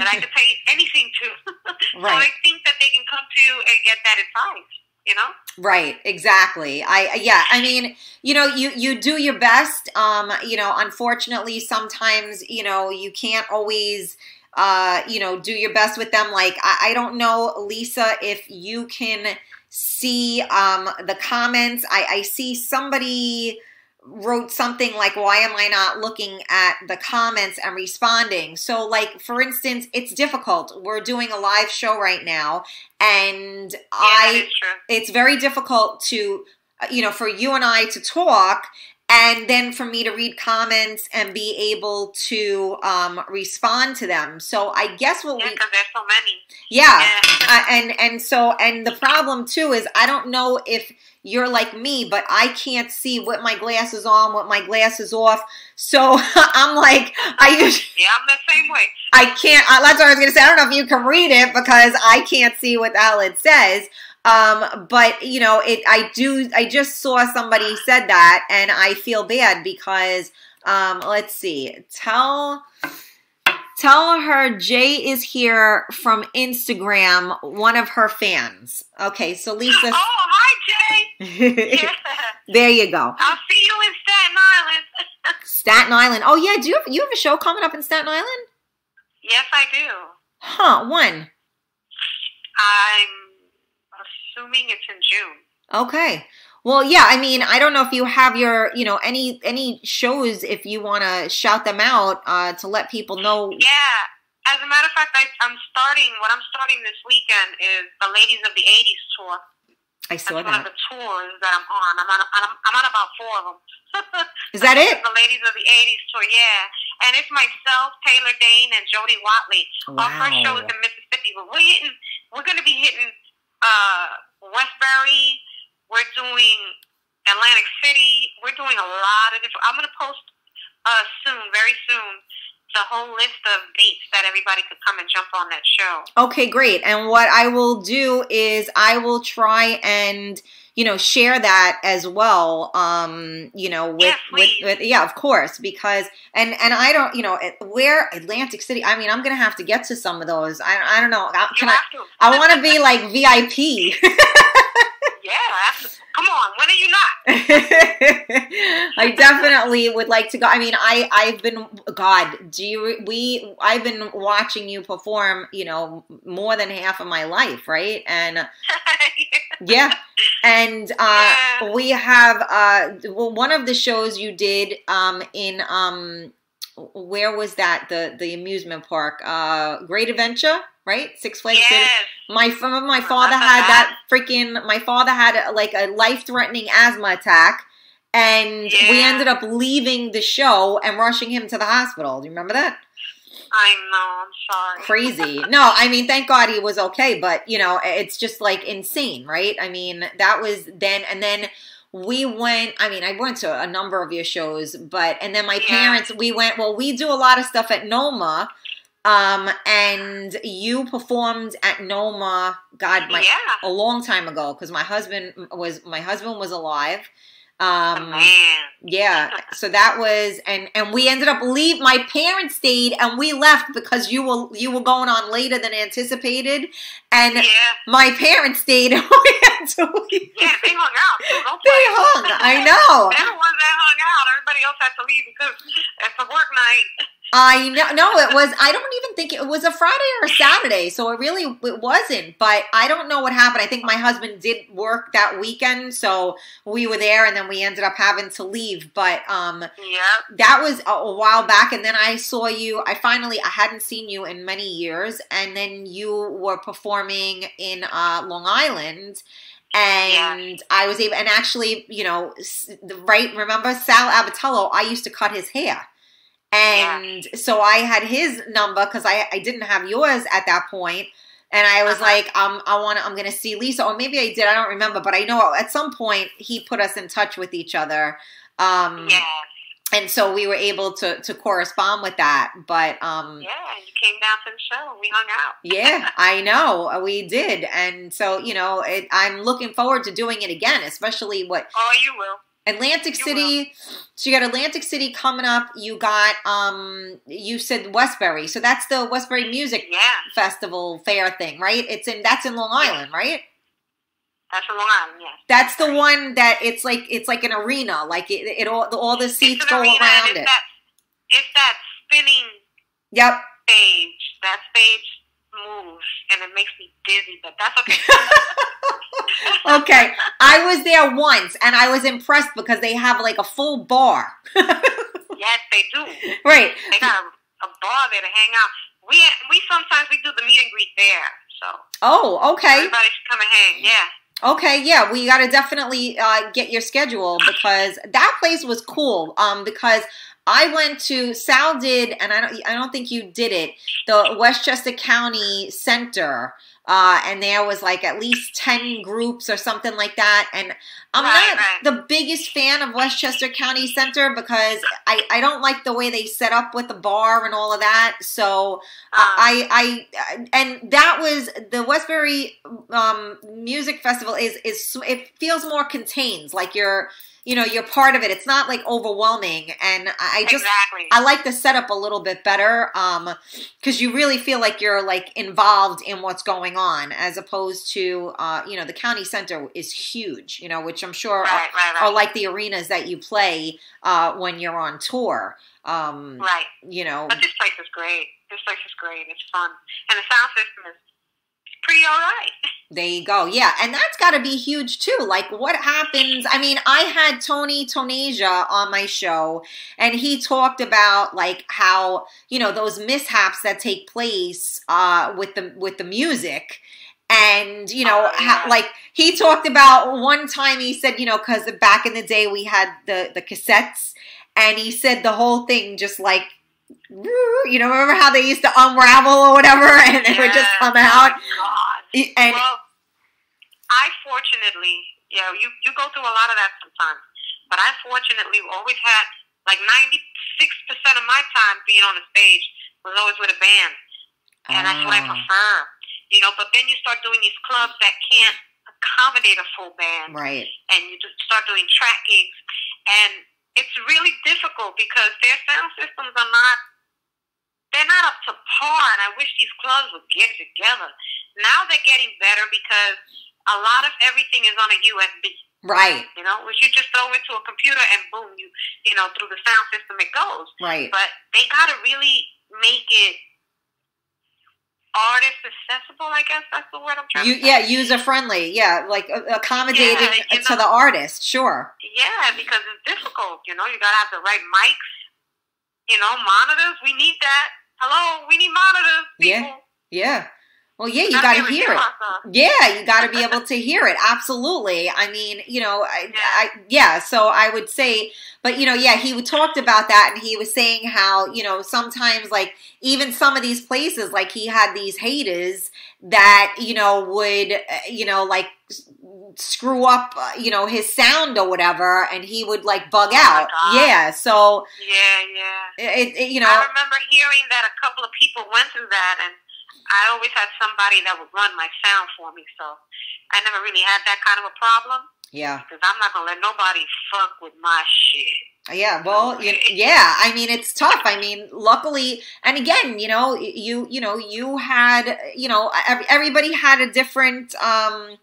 that I can [LAUGHS] pay anything to. [LAUGHS] so Right. they think that they can come to you and get that advice. You know? right. Exactly. I yeah. I mean, you know, you you do your best. Um, you know, unfortunately, sometimes you know you can't always. Uh, you know, do your best with them. Like, I, I don't know, Lisa, if you can see um the comments. I, I see somebody wrote something like why am i not looking at the comments and responding so like for instance it's difficult we're doing a live show right now and Yeah, i that is true. it's very difficult to uh, you know for you and i to talk and then for me to read comments and be able to um, respond to them so i guess what Yeah, we because there's so many. yeah Yeah. uh, and and so and the problem too is I don't know if you're like me, but I can't see what my glasses on, what my glasses off. So [LAUGHS] I'm like, I usually, [LAUGHS] Yeah, I'm the same way. I can't. Uh, that's what I was gonna say. I don't know if you can read it because I can't see what the says. Um, but you know, it. I do. I just saw somebody said that, and I feel bad because. Um, let's see. Tell. Tell her Jay is here from Instagram, one of her fans. Okay, so Lisa, Oh, hi, Jay. [LAUGHS] Yeah. there you go. I'll see you in Staten Island. [LAUGHS] Staten Island. Oh yeah, do you have, you have a show coming up in Staten Island? yes, I do. Huh? When? I'm assuming it's in June. Okay. Well, yeah. I mean, I don't know if you have your, you know, any any shows if you want to shout them out uh, to let people know. Yeah. As a matter of fact, I, I'm starting. What I'm starting this weekend is the Ladies of the '80s tour. I That's saw one of the tours that I'm on. I'm on. I'm, I'm on about four of them. Is that [LAUGHS] it? The Ladies of the '80s tour. Yeah, and it's myself, Taylor Dayne, and Jody Watley. Wow. Our first show is in Mississippi, but we're hitting. We're going to be hitting uh, Westbury. We're doing Atlantic City. We're doing a lot of different. I'm going to post uh, soon, very soon, the whole list of dates that everybody could come and jump on that show. Okay, great. And what I will do is I will try and you know share that as well. Um, you know, with Yes, with, with yeah, of course, because and and I don't, you know, where Atlantic City. I mean, I'm gonna have to get to some of those. I I don't know. I- Can I? to. I want to be like VIP. [LAUGHS] Yeah, come on. When are you not? [LAUGHS] I definitely would like to go. I mean, I I've been God. Do you we? I've been watching you perform. You know, more than half of my life, right? And [LAUGHS] yeah, and uh, Yeah. we have uh, well, one of the shows you did um in um where was that? The the amusement park uh Great Adventure right? Six Flags yes. my my father had that freaking my father had a, like a life threatening asthma attack and we ended up leaving the show and rushing him to the hospital. Do you remember that I know. I'm sorry. crazy no i mean thank god he was okay but you know it's just like insane right i mean that was then and then we went i mean i went to a number of your shows but and then my Yeah. parents we went well we do a lot of stuff at noma um and you performed at noma god my yeah. a long time ago because my husband was my husband was alive um man. yeah so that was and and we ended up leave my parents stayed and we left because you were you were going on later than anticipated and Yeah. my parents stayed [LAUGHS] and we had to leave Yeah, they hung out. too. They hung i [LAUGHS] know They're the ones that hung out. Everybody else had to leave because it's a work night. I know. No, it was. I don't even think it was a Friday or a Saturday, so it really it wasn't. But I don't know what happened. I think my husband did work that weekend, so we were there, and then we ended up having to leave. But um, Yep. that was a, a while back, and then I saw you. I finally I hadn't seen you in many years, and then you were performing in uh, Long Island. and I was able, and actually, you know, right. Remember Sal Abbatiello? I used to cut his hair, and so I had his number because I I didn't have yours at that point, and I was Uh-huh. like, um, I want I'm gonna see Lisa, or maybe I did. I don't remember, but I know at some point he put us in touch with each other. Um, Yeah, and so we were able to to correspond with that. But um, yeah. You came down to the show. and We hung out. yeah, [LAUGHS] I know uh, we did, and so you know, it, I'm looking forward to doing it again, especially what Oh, you will. Atlantic City. So you got Atlantic City coming up. You got um, you said Westbury, so that's the Westbury Music Yeah, Festival Fair thing, right? It's in that's in Long Island, right? that's in Long Island. Yes. That's the one that it's like it's like an arena, like it, it all all the seats go arena, around it's it. That, it's that spinning Yep. stage. That stage moves, and it makes me dizzy. But that's okay. [LAUGHS] Okay, I was there once, and I was impressed because they have like a full bar. [LAUGHS] yes, they do. Right. They got a, a bar there to hang out. We we sometimes we do the meet and greet there, so Oh, okay. everybody should come and hang. Yeah, Okay, yeah, we got to definitely uh, get your schedule [SIGHS] because that place was cool. Um, because I went to Sal did, and I don't, I don't think you did it. The Westchester County Center, uh, and there was like at least ten groups or something like that. And I'm Right, not right. the biggest fan of Westchester County Center because I, I don't like the way they set up with the bar and all of that. So um, I, I, and that was the Westbury um, Music Festival is is it feels more contained, like you're, you know, you're part of it. It's not like overwhelming, and I just exactly. I like the setup a little bit better, um, because you really feel like you're like involved in what's going on, as opposed to, uh, you know, the county center is huge, you know, which I'm sure are, right, right, are like the arenas that you play uh, when you're on tour. Um, right. you know, But this place is great. This place is great. It's fun, and the sound system is pretty all right. There you go. Yeah. And that's got to be huge too. Like, what happens? I mean, I had Tony Tonasia on my show, and he talked about like how, you know, those mishaps that take place uh, with the with the music. And, you know, Oh, how, yeah. like he talked about one time he said, you know, because back in the day we had the, the cassettes, and he said the whole thing just like, you know, remember how they used to unravel or whatever, [LAUGHS] and it would just come out. Oh, And well, I fortunately, you know, you, you go through a lot of that sometimes, but I fortunately always had like 96% of my time being on the stage was always with a band. And that's what I Ah. prefer. You know, but then you start doing these clubs that can't accommodate a full band Right. and you just start doing track gigs. And it's really difficult because their sound systems are not they're not up to par and I wish these clubs would get together. Now they're getting better because a lot of everything is on a USB. Right. You know, which you just throw into a computer and boom, you you know, through the sound system it goes. Right. But they gotta really make it artist accessible, I guess that's the word I'm trying You to yeah, user friendly. Yeah, like uh, accommodating Yeah, to know- the artist. Sure. Yeah, because it's difficult. You know, you gotta have the right mics. You know, monitors. We need that. Hello, we need monitors. Yeah, Yeah. Well, yeah, you got to hear it. ourselves. Yeah, you [LAUGHS] got to be able to hear it. Absolutely. I mean, you know, I, Yeah. I, yeah. So I would say, but you know, yeah, he talked about that, and he was saying how you know sometimes, like even some of these places, like he had these haters that you know would, uh, you know, like screw up, uh, you know, his sound or whatever, and he would like bug Oh out. Yeah. So Yeah, yeah. it, it, you know, I remember hearing that a couple of people went through that, and I always had somebody that would run my sound for me. So I never really had that kind of a problem yeah. because I'm not gonna let nobody fuck with my shit. Yeah, well, you, yeah. I mean, it's tough. I mean, luckily, and again, you know, you you know, you had, you know, ev- everybody had a different, um,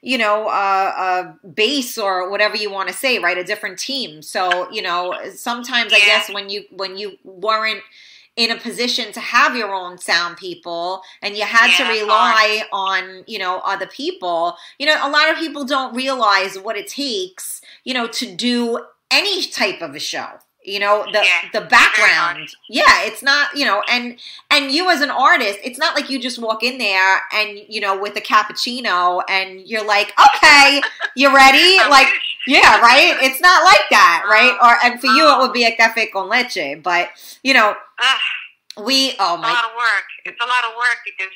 you know, uh, uh, base or whatever you want to say, right? A different team. So, you know, sometimes I guess when you when you weren't in a position to have your own sound people and you had to Yeah, it's rely on you know other people. You know a lot of people don't realize what it takes you know to do any type of a show you know the Yeah, the background. Yeah it's not you know and and you as an artist it's not like you just walk in there and you know with a cappuccino and you're like okay you [LAUGHS] ready? Like yeah right? It's not like that uh-huh. right? Or and for you it would be uh-huh. a cafe con leche but you know we oh it's a lot of work. It's a lot of work because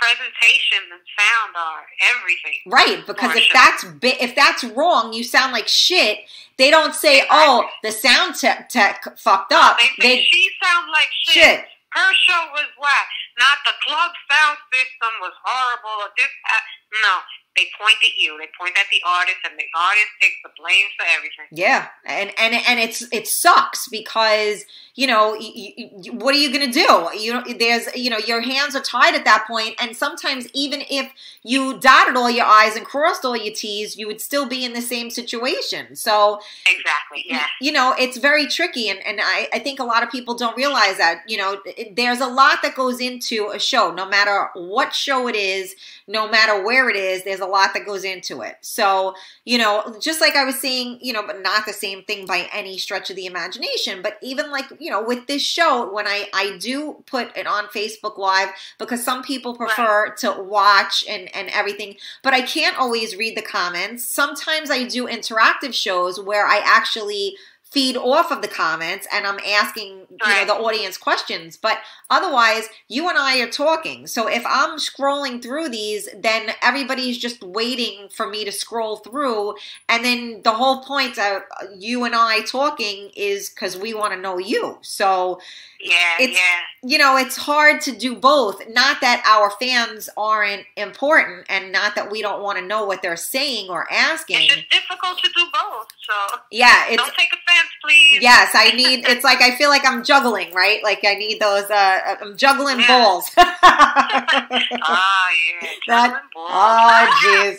presentation and sound are everything. Right, because if that's bi- if that's wrong, you sound like shit. They don't say, Exactly. "Oh, the sound tech, tech fucked up." they say They she sounds like shit. shit. Her show was whack. Not the club sound system was horrible. Or this, uh, no, they point at you. They point at the artist, and the artist takes the blame for everything. Yeah, and and and it's it sucks because you know y y y- what are you gonna do? You know, there's you know your hands are tied at that point, and sometimes even if you dotted all your i's and crossed all your t's, you would still be in the same situation. So Exactly. Yeah. you know it's very tricky and, and I, I think a lot of people don't realize that you know there's a lot that goes into a show no matter what show it is no matter where it is there's a lot that goes into it so you know just like i was saying you know but not the same thing by any stretch of the imagination but even like you know with this show when i i do put it on facebook live because some people prefer to watch and and everything but I can't always read the comments. Sometimes I do interactive shows where I actually feed off of the comments and I'm asking, you know, the audience questions. But otherwise, you and I are talking. So if I'm scrolling through these, then everybody's just waiting for me to scroll through. And then the whole point of you and I talking is because we want to know you. So Yeah. It's- yeah. you know, it's hard to do both. Not that our fans aren't important and not that we don't want to know what they're saying or asking. It's just difficult to do both. So Yeah, it's don't take offense, please. yes, I [LAUGHS] need it's like I feel like I'm juggling, right? Like I need those uh I'm juggling Yeah. balls. [LAUGHS] [LAUGHS] Ah, yeah. That- Juggling balls. oh jeez.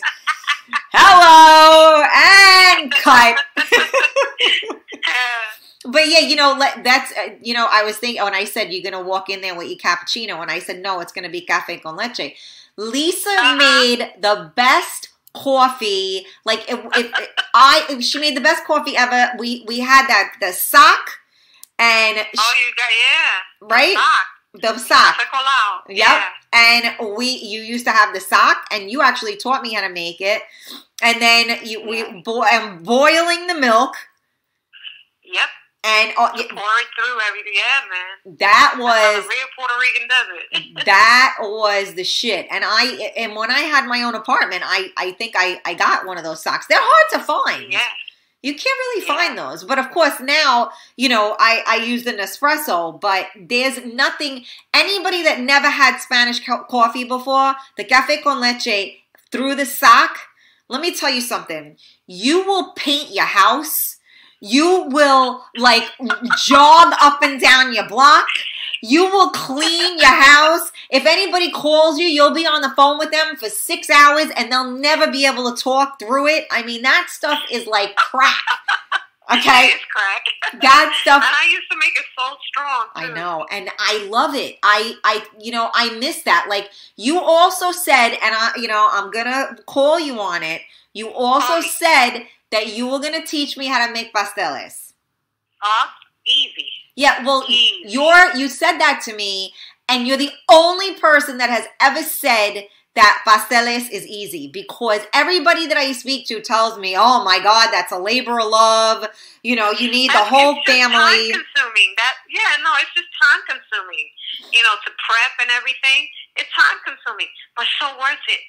Hello and cut. But yeah, you know, that's uh, you know, I was thinking when I said you're gonna walk in there with your cappuccino, and I said no, it's gonna be cafe con leche. Lisa Uh-huh. made the best coffee. Like it, it, it- I, she made the best coffee ever. We we had that the sock and oh, you got yeah. right Sock. the sock. Yep. Yeah. And we, you used to have the sock, and you actually taught me how to make it. And then you, we, bo- I'm boiling the milk, Yep. And uh, Pour it through everything. Yeah, man. that was real Puerto Rican does it. [LAUGHS] that was the shit. And I and when I had my own apartment, I I think I I got one of those socks. They're hard to find. Yeah. You can't really Yeah. find those. But of course now, you know, I I use the Nespresso, but there's nothing anybody that never had Spanish co- coffee before, the cafe con leche through the sock, let me tell you something. You will paint your house. You will like jog up and down your block. You will clean your house. If anybody calls you, you'll be on the phone with them for six hours and they'll never be able to talk through it. I mean, that stuff is like crack. [LAUGHS] Okay? It's crack. That stuff And I used to make it so strong. I know, and I love it. I, I, you know, I miss that. Like you also said, and I, you know, I'm gonna call you on it. You also said that you were gonna teach me how to make pasteles. Uh, easy. Yeah, well, Easy. you're you said that to me, and you're the only person that has ever said that pasteles is easy because everybody that I speak to tells me, "Oh my God, that's a labor of love." You know, you need the whole family. Time consuming. That yeah, no, it's just time consuming. You know, to prep and everything. It's time consuming, but so worth it.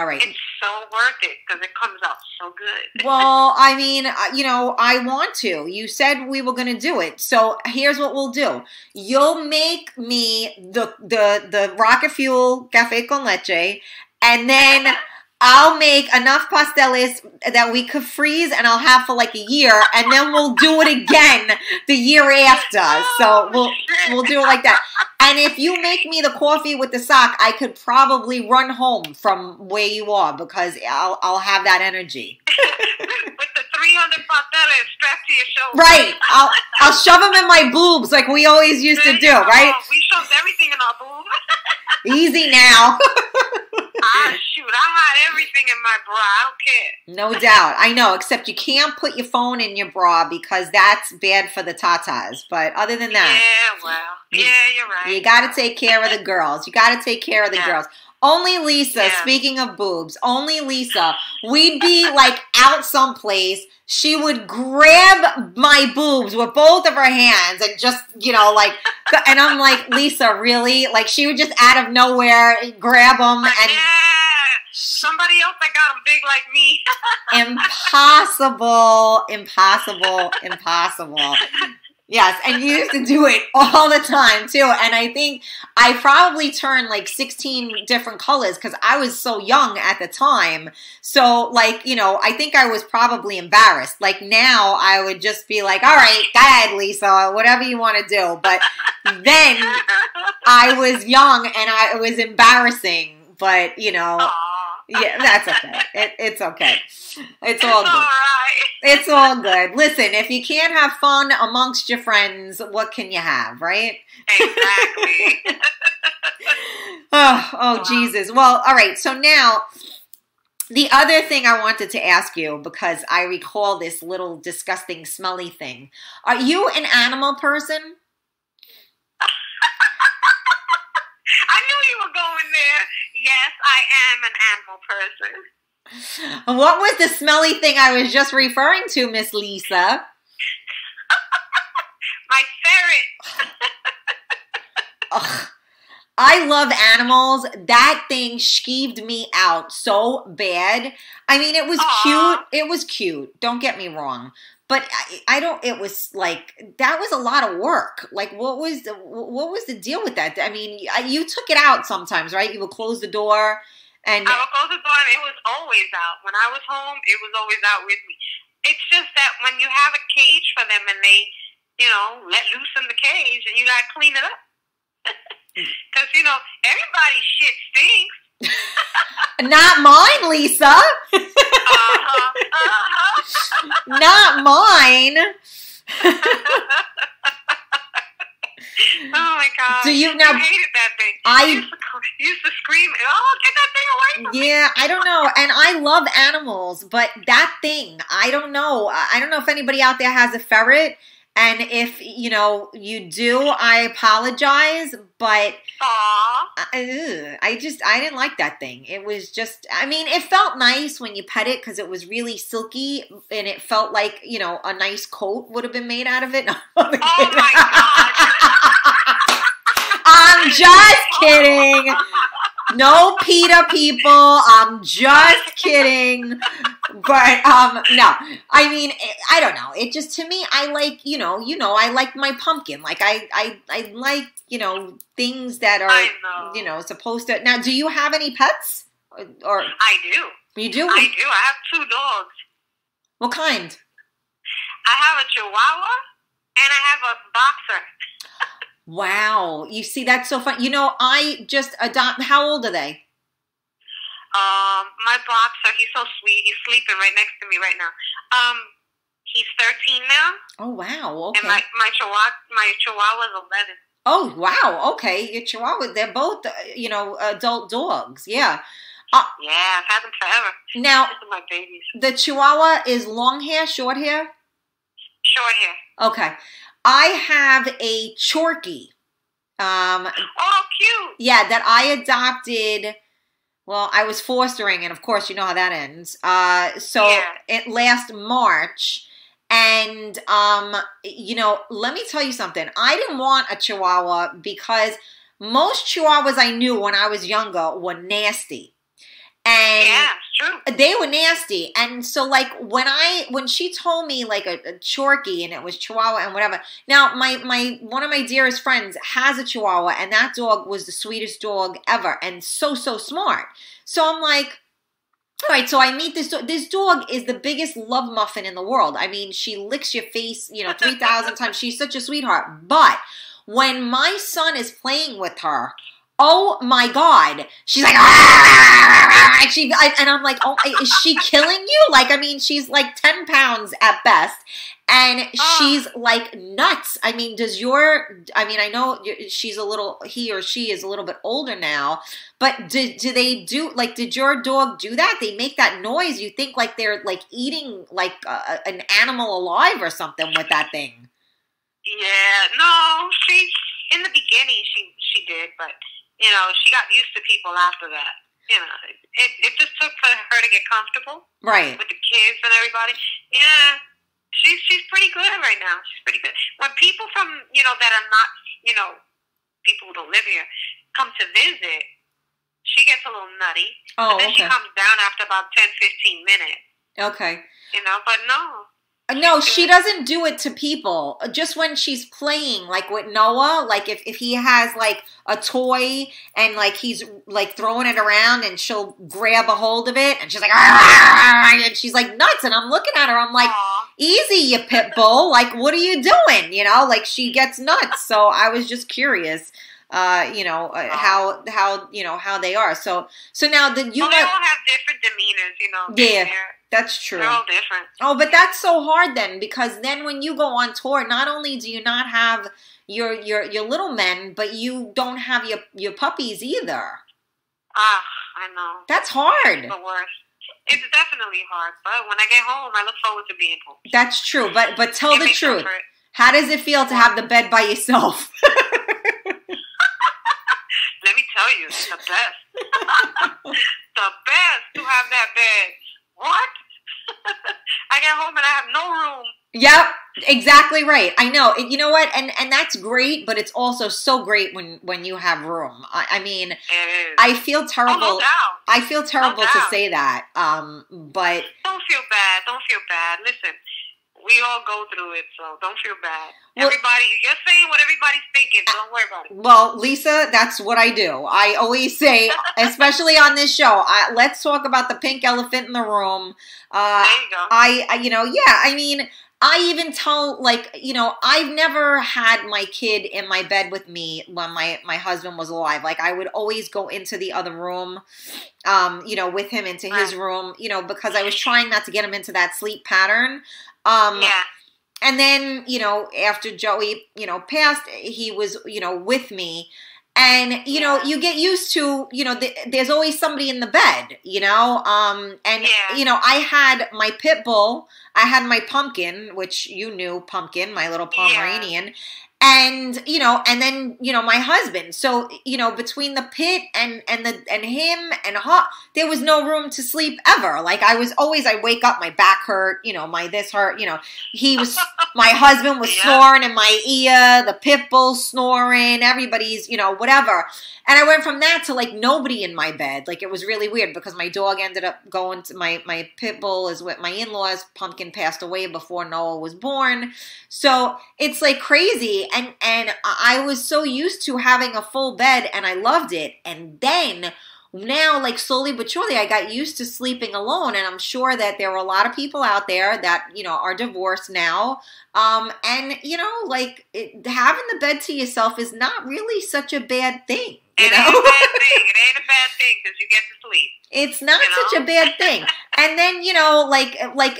All right, It's so worth it because it comes out so good. [LAUGHS] well, I mean, you know, I want to. You said we were going to do it. So here's what we'll do. You'll make me the the the rocket fuel cafe con leche and then [LAUGHS] I'll make enough pasteles that we could freeze and I'll have for like a year and then we'll do it again the year after. So Oh, we'll we'll do it like that. And if you make me the coffee with the sock, I could probably run home from where you are because I'll I'll have that energy. [LAUGHS] with the 300 strapped to your shoulder. Right. I'll I'll shove them in my boobs like we always used to do, right? We shoved everything in our boob. [LAUGHS] Easy now. [LAUGHS] Ah, shoot, I hide everything in my bra. I don't care. No doubt. I know, except you can't put your phone in your bra because that's bad for the tatas. But other than that, Yeah, well, yeah, you're right. you got to take care of the girls. You got to take care of the Yeah. girls. Only Lisa, Yeah. speaking of boobs, only Lisa, we'd be like out someplace. She would grab my boobs with both of her hands and just, you know, like, and I'm like, Lisa, really? Like, she would just out of nowhere grab them and somebody else that got them big like me. [LAUGHS] impossible, impossible, impossible. Yes, and you used to do it all the time too. And I think I probably turned like 16 different colors because I was so young at the time. So, like, you know, I think I was probably embarrassed. Like now I would just be like, all right, go ahead, Lisa, whatever you want to do. But then I was young and I, it was embarrassing. But, you know, Aw. Yeah, that's okay. It, it's okay. It's all good. right. It's all good. Listen, if you can't have fun amongst your friends, what can you have, right? Exactly. [LAUGHS] Oh, oh Wow. Jesus. Well, all right. So now, the other thing I wanted to ask you because I recall this little disgusting, smelly thing. Are you an animal person? I knew you were going there. Yes, I am an animal person. What was the smelly thing I was just referring to, Miss Lisa? [LAUGHS] My ferret. [LAUGHS] Ugh. I love animals. That thing skeeved me out so bad. I mean, it was Aw. cute. It was cute. Don't get me wrong. But I, I don't. It was like that was a lot of work. Like, what was the what was the deal with that? I mean, you took it out sometimes, right? You would close the door, and I would close the door and it was always out. When I was home, it was always out with me. It's just that when you have a cage for them and they, you know, let loose in the cage and you got to clean it up. [LAUGHS] Because, you know, everybody's shit stinks. [LAUGHS] not mine, Lisa. Uh-huh. [LAUGHS] Uh-huh. not mine. oh, my God. Do you now- hated that thing. I- You used, to, you used to scream, oh, get that thing away from me. Yeah, I don't know. And I love animals, but that thing, I don't know. I I don't know if anybody out there has a ferret. And if, you know, you do, I apologize, but. I, I just, I didn't like that thing. It was just, I mean, it felt nice when you pet it because it was really silky and it felt like, you know, a nice coat would have been made out of it. [LAUGHS] Oh, my God. [LAUGHS] I'm just kidding. No PETA people. I'm just kidding. But um no. I mean, I don't know. It just to me I like, you know, you know, I like my pumpkin. Like I I I like, you know, things that are know. you know, supposed to Now, do you have any pets? Or, or I do. you do? I do. I have two dogs. What kind? I have a Chihuahua and I have a boxer. [LAUGHS] Wow. You see that's so fun. You know, I just adopt How old are they? Um, my boxer, he's so sweet. He's sleeping right next to me right now. Um, he's 13 now, Oh wow. Okay. and my my Chihuahua my Chihuahua's 11. Oh wow, okay. Your Chihuahua, they're both uh, you know adult dogs. Yeah. Yeah, I've had them forever. Now my babies. the Chihuahua is long hair, short hair. Short hair. Okay. I have a Chorky. Um, Oh, cute. yeah, that I adopted. Well, I was fostering, and of course, you know how that ends. Uh, so Yeah. it last March, and um, you know, let me tell you something. I didn't want a Chihuahua because most Chihuahuas I knew when I was younger were nasty, and Yeah, true. they were nasty and so like when i when she told me like a, a chorky and it was chihuahua and whatever now my my one of my dearest friends has a chihuahua and that dog was the sweetest dog ever and so so smart so i'm like all right, so I meet this dog. This dog is the biggest love muffin in the world. I mean, she licks your face, you know, 3,000 [LAUGHS] times. She's such a sweetheart. But when my son is playing with her, oh my god. She's like "Ah!" and she I, and i'm like oh is she killing you? Like i mean she's like 10 pounds at best. And Ah. she's like nuts. I mean does your i mean i know she's a little he or she is a little bit older now but do, do they do like did your dog do that? They make that noise. You think like they're like eating like an animal alive or something with that thing. Yeah, no, she in the beginning she she did, but you know she got used to people after that. You know, it it just took for her to get comfortable right with the kids and everybody. Yeah, she's she's pretty good right now. She's pretty good. When people from you know that are not you know people who don't live here come to visit, she gets a little nutty. oh but then she comes down after about 10, 15 minutes. okay You know, but no. No, she doesn't do it to people. Just when she's playing, like with Noah, like if, if he has like a toy and like he's like throwing it around and she'll grab a hold of it and she's like, and she's like nuts. And I'm looking at her, I'm like, Aw. easy, you pit bull. Like, what are you doing? You know, like she gets nuts. So I was just curious, uh, you know, uh, how, how, you know, how they are. So, so now that you well, they all have different demeanors, you know. Yeah. They're, that's true. they're all different. Oh, but that's so hard then because then when you go on tour, not only do you not have your your your little men, but you don't have your your puppies either. Ah, I know. That's hard. the worst. It's definitely hard, but when I get home, I look forward to being home. That's true. But but tell It the truth. it. How does it feel to have the bed by yourself? [LAUGHS] Let me tell you, it's the best. [LAUGHS] the best to have that bed. What? Get home and I have no room. Yep, exactly right. I know. You know what? And and that's great, but it's also so great when when you have room. I, I mean, I feel oh, terrible. no. I feel terrible to say that. Um, but Don't feel bad. Don't feel bad. Listen, we all go through it, so don't feel bad. Well- Everybody, you're saying what everybody's thinking. Don't worry about it. Well, Lisa, that's what I do. I always say, [LAUGHS] especially on this show, I, let's talk about the pink elephant in the room. Uh, There you go. I, I, you know, yeah, I mean, I even tell, like, you know, I've never had my kid in my bed with me when my my husband was alive. Like, I would always go into the other room, um, you know, with him into his room, you know, because I was trying not to get him into that sleep pattern. Um, yeah. and then you know after joey you know passed he was you know with me and you know you get used to you know th- there's always somebody in the bed you know um and Yeah. you know i had my pit bull i had my pumpkin which you knew pumpkin my little Yeah. pomeranian and you know and then you know my husband. So you know between the pit and and the and him and her there was no room to sleep ever. Like i was always i wake up my back hurt you know my this hurt you know. He was [LAUGHS] my husband was Yeah. snoring in my ear the pit bull snoring everybody's you know whatever. And i went from that to like nobody in my bed. Like it was really weird because my dog ended up going to my my pit bull is with my in-laws pumpkin passed away before noah was born. So it's like crazy and and i was so used to having a full bed and i loved it and then now like slowly but surely i got used to sleeping alone and i'm sure that there are a lot of people out there that you know are divorced now um and you know like it, having the bed to yourself is not really such a bad thing you It know ain't a bad [LAUGHS] thing. It ain't a bad thing because you get to sleep. it's not You know? such a bad thing [LAUGHS] and then you know like like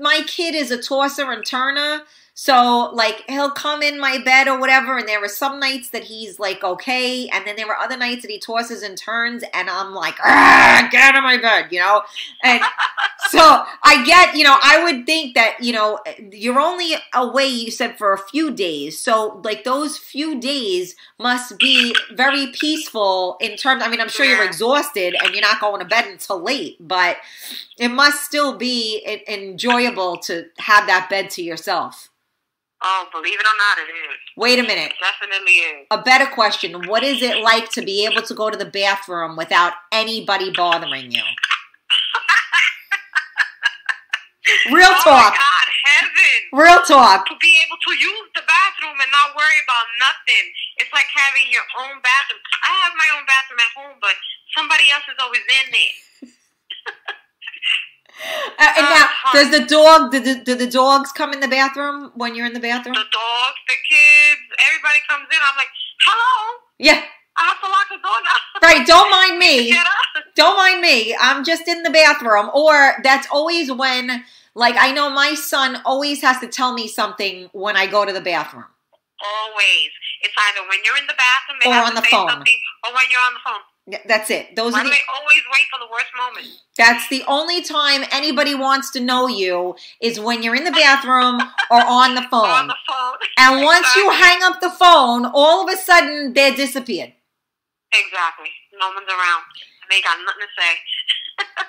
my kid is a tosser and turner so like he'll come in my bed or whatever and there were some nights that he's like okay and then there were other nights that he tosses and turns and i'm like "Ah, get out of my bed you know? And [LAUGHS] so i get you know i would think that you know you're only away you said for a few days. So like those few days must be very peaceful in terms i mean i'm sure you're exhausted and you're not going to bed until late but it must still be en- enjoyable to have that bed to yourself Oh, believe it or not, it is. wait a minute It definitely is. a better question what is it like to be able to go to the bathroom without anybody bothering you [LAUGHS] real oh talk my God, heaven. real talk To be able to use the bathroom and not worry about nothing. It's like having your own bathroom. I have my own bathroom at home, but somebody else is always in there. [LAUGHS] Uh, and now, Uh-huh. does the dog? Do the, do the dogs come in the bathroom when you're in the bathroom? The dogs, the kids, everybody comes in. I'm like, hello. Yeah, I have to lock the door now. [LAUGHS] Right, don't mind me. [LAUGHS] Don't mind me. I'm just in the bathroom. Or that's always when, like, I know my son always has to tell me something when I go to the bathroom. Always. It's either when you're in the bathroom, Or on the phone. or when you're on the phone. Yeah, That's it. Those Why are do the. they always wait for the worst moment? That's the only time anybody wants to know you is when you're in the bathroom or on the Or [LAUGHS] on phone. the phone. And once you hang up the phone, all of a sudden they're disappeared. Exactly. No one's around. Got nothing to say.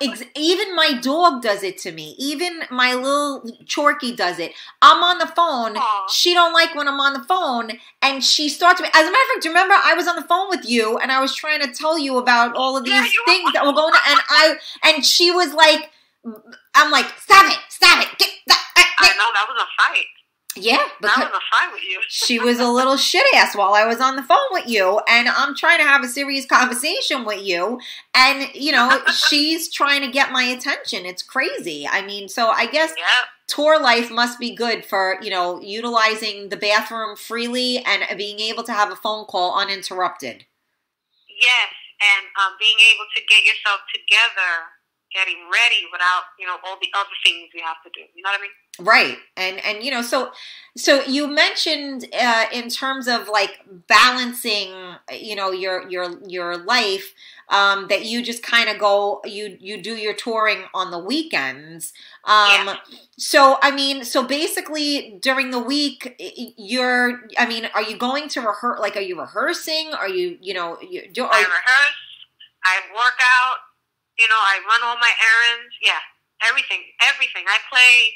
[LAUGHS] Ex- even my dog does it to me. Even my little Chorky does it. I'm on the phone. Aw. She don't like when I'm on the phone, and she starts. Me. As a matter of fact, do you remember I was on the phone with you, and I was trying to tell you about all of these Yeah, you were. things that were going on, and I and she was like, "I'm like, stop it, stop it." Get, that, eh, I know that was a fight. Yeah, because was a fight with you. [LAUGHS] she was a little shit ass while I was on the phone with you, and I'm trying to have a serious conversation with you, and you know [LAUGHS] she's trying to get my attention. It's crazy. I mean, so I guess tour life must be good for you know utilizing the bathroom freely and being able to have a phone call uninterrupted. Yes, and um, being able to get yourself together, getting ready without you know all the other things you have to do. You know what I mean? Right. And and you know, so so you mentioned uh in terms of like balancing, you know, your your your life um that you just kind of go you you do your touring on the weekends. Um Yeah. so I mean, so basically during the week you're I mean, are you going to rehearse like are you rehearsing? Are you, you know, you do I rehearse, I work out, you know, I run all my errands. Yeah, everything, everything. I play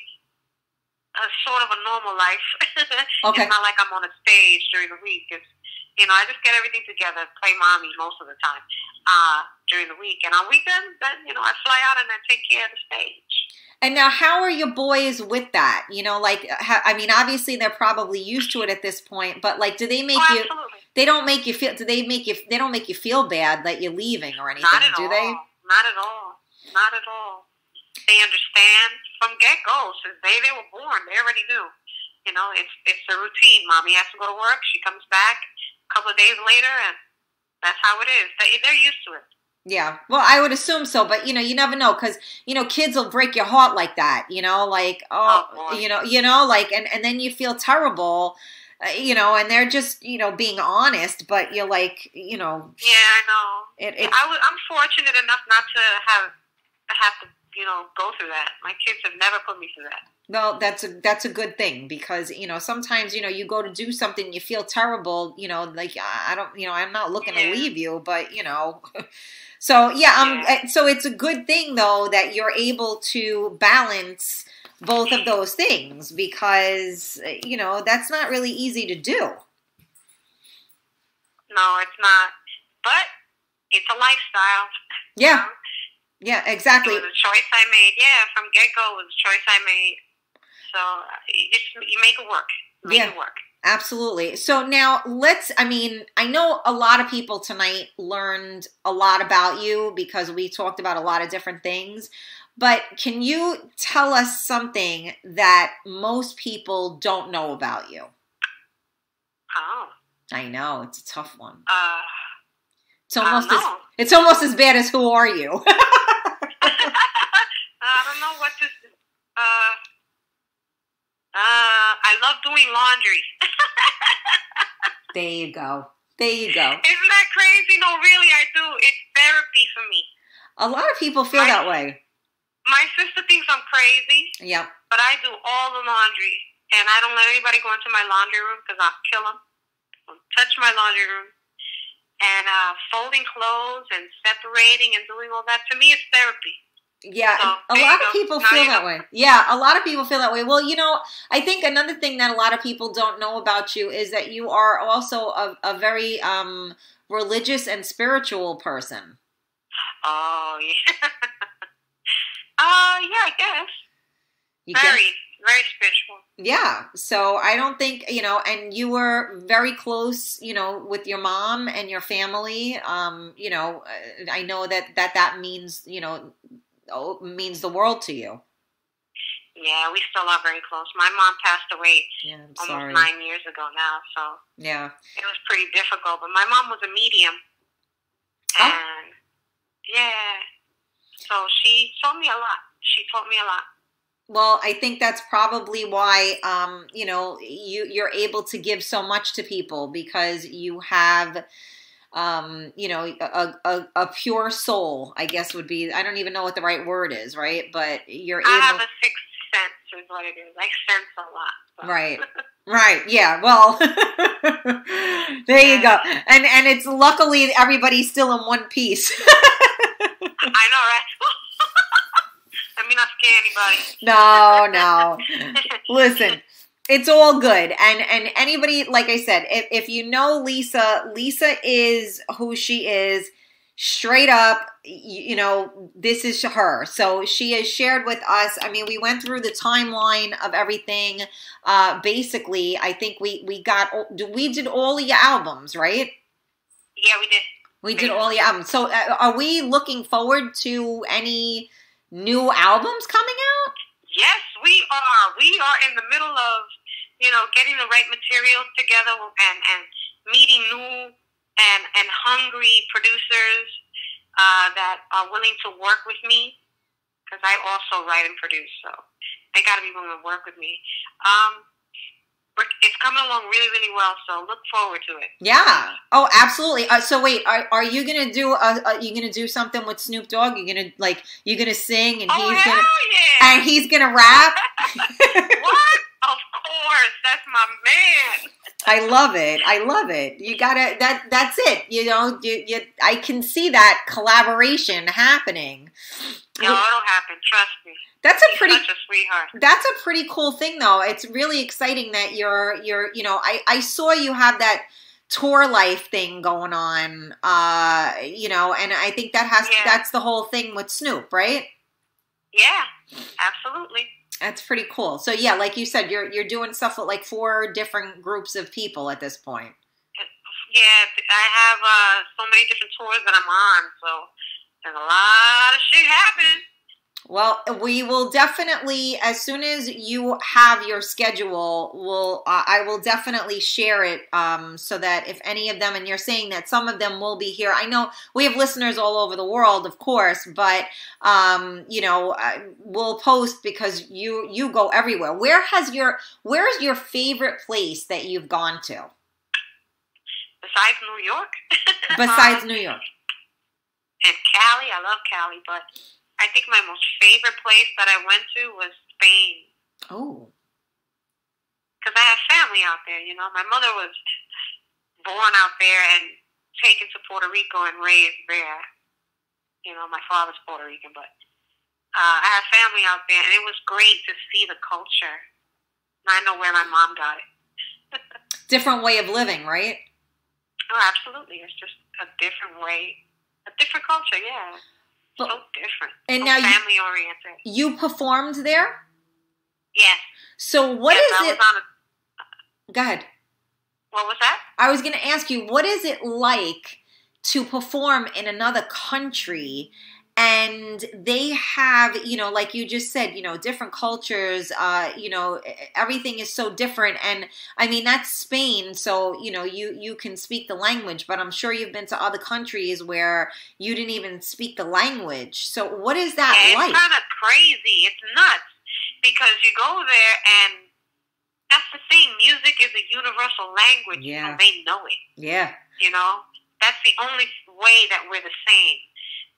a sort of a normal life. [LAUGHS] Okay. It's not like I'm on a stage during the week. It's you know, I just get everything together, play mommy most of the time uh, during the week, and on weekends, then you know, I fly out and I take care of the stage. And now, how are your boys with that? You know, like, I mean, obviously they're probably used to it at this point, but like, do they make oh, you? absolutely. They don't make you feel. Do they make you? They don't make you feel bad that you're leaving or anything, do all. they? Not at all. Not at all. They understand from get go. Since the day they were born, they already knew. You know, it's it's a routine. Mommy has to go to work. She comes back a couple of days later, and that's how it is. They they're used to it. Yeah. Well, I would assume so, but you know, you never know because you know, kids will break your heart like that. You know, like oh, Oh, you know, you know, like, and and then you feel terrible. Uh, you know, and they're just you know being honest, but you're like you know, Yeah, I know. it, it I was, I'm fortunate enough not to have have to you know go through that. My kids have never put me through that. Well, that's a that's a good thing because you know sometimes you know you go to do something you feel terrible you know like I don't you know I'm not looking to leave you but you know [LAUGHS] so yeah um Yeah. uh, so it's a good thing though that you're able to balance both of those things because uh, you know that's not really easy to do No, it's not. But it's a lifestyle. yeah yeah It exactly was a choice I made. Yeah, from get go, it was a choice I made. So you just you make it work. Make Yeah. it work. Absolutely. So now let's, I mean, I know a lot of people tonight learned a lot about you because we talked about a lot of different things. But can you tell us something that most people don't know about you? Oh, I know, it's a tough one. uh, It's almost as it's almost as bad as who are you? [LAUGHS] [LAUGHS] I don't know what to. Uh, uh, I love doing laundry. [LAUGHS] there you go. There you go. Isn't that crazy? No, really, I do. It's therapy for me. A lot of people feel that way. My sister thinks I'm crazy, Yep. but I do all the laundry, and I don't let anybody go into my laundry room because I'll kill them. Don't touch my laundry room. And uh, folding clothes and separating and doing all that to me is therapy. Yeah, So, a lot of people feel that way. Yeah, a lot of people feel that way. Well, you know, I think another thing that a lot of people don't know about you is that you are also a, a very um, religious and spiritual person. Oh yeah. [LAUGHS] uh yeah, I guess. You very, get- very spiritual. yeah. So I don't think you know, and you were very close, you know, with your mom and your family. Um, you know, uh, I know that that that means you know oh, means the world to you. Yeah, we still are very close. My mom passed away Yeah, almost sorry. nine years ago now, so Yeah. it was pretty difficult. But my mom was a medium, Oh. and yeah, so she taught me a lot. She taught me a lot. Well, I think that's probably why um, you know you you're able to give so much to people because you have um, you know a, a a pure soul. I guess would be I don't even know what the right word is, right? But you're I have a sixth sense, is what it is. I sense a lot. so. right? Right. Yeah. Well, [LAUGHS] there you go. And and it's luckily everybody's still in one piece. [LAUGHS] I know, right? [LAUGHS] Let me not scare anybody. no, no. [LAUGHS] Listen, it's all good. And and anybody, like I said, if, if you know Lisa, Lisa is who she is. Straight up, you, you know, this is her. So she has shared with us. I mean, we went through the timeline of everything. Uh, basically, I think we we got we did all the albums, right? yeah, we did. We did all the albums. So, uh, are we looking forward to any new albums coming out? Yes, we are. We are in the middle of, you know, getting the right materials together and and meeting new and and hungry producers uh, that are willing to work with me because I also write and produce, so they got to be willing to work with me. Um, it's coming along really, really well, so look forward to it. Yeah. Oh, absolutely. Uh, so wait, are, are you gonna do? Uh, are you gonna do something with Snoop Dogg? You're gonna like you're gonna sing and Oh he's gonna yeah! and he's gonna rap. [LAUGHS] Of course, that's my man. I love it. I love it. You gotta that. That's it. You know. You, you I can see that collaboration happening. No, it'll happen. Trust me. That's a pretty such a sweetheart. that's a pretty cool thing though it's really exciting that you're you're you know i i saw you have that tour life thing going on uh you know and i think that has Yeah. that's the whole thing with snoop right Yeah, absolutely. That's pretty cool so yeah like you said you're you're doing stuff with like four different groups of people at this point Yeah, I have uh, so many different tours that I'm on, so there's a lot of shit happening. Well we will definitely as soon as you have your schedule will uh, i will definitely share it um, so that if any of them and you're saying that some of them will be here i know we have listeners all over the world of course but um, you know uh, we'll post because you you go everywhere. Where has your where's your favorite place that you've gone to? Besides New York, [LAUGHS] besides new york. and Cali, I love Cali, but I think my most favorite place that I went to was Spain oh because I have family out there. You know, my mother was born out there and taken to Puerto Rico and raised there. You know, my father's Puerto Rican, but uh, I have family out there, and it was great to see the culture. I know where my mom got it. [LAUGHS] different way of living right Oh, absolutely. It's just a different way, a different culture. Yeah, But- so different. and so now you oriented. you performed there Yes. so what yes, is it on a, go ahead what was that? I was going to ask you, what is it like to perform in another country? And they have, you know, like you just said, you know, different cultures, uh, you know, everything is so different. And I mean, that's Spain. So, you know, you, you can speak the language, but I'm sure you've been to other countries where you didn't even speak the language. So what is that Yeah, like? it's kind of crazy. It's nuts because you go there and that's the thing. Music is a universal language. Yeah. So they know it. yeah. You know, that's the only way that we're the same.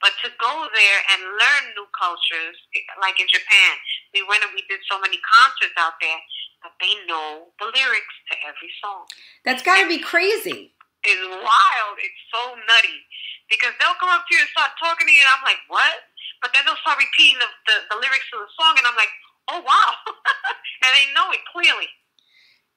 But to go there and learn new cultures, like in Japan, we went and we did so many concerts out there that they know the lyrics to every song. That's got to be crazy. It's wild. It's so nutty because they'll come up to you and start talking to you, and I'm like, what? But then they'll start repeating the, the, the lyrics to the song, and I'm like, oh wow, [LAUGHS] and they know it clearly.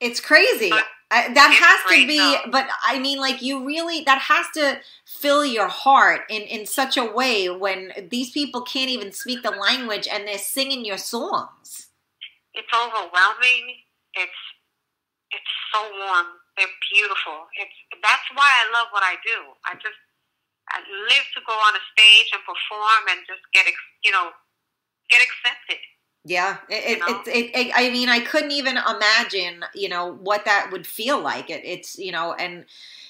It's crazy. But I, that has to be, but I mean, like you really, that has to fill your heart in in such a way when these people can't even speak the language and they're singing your songs. It's overwhelming. It's it's so warm. They're beautiful. It's that's why I love what I do. I just I live to go on a stage and perform and just get you know get accepted. Yeah, it, You know? it, it, it, I mean, I couldn't even imagine, you know, what that would feel like. It, it's, you know, and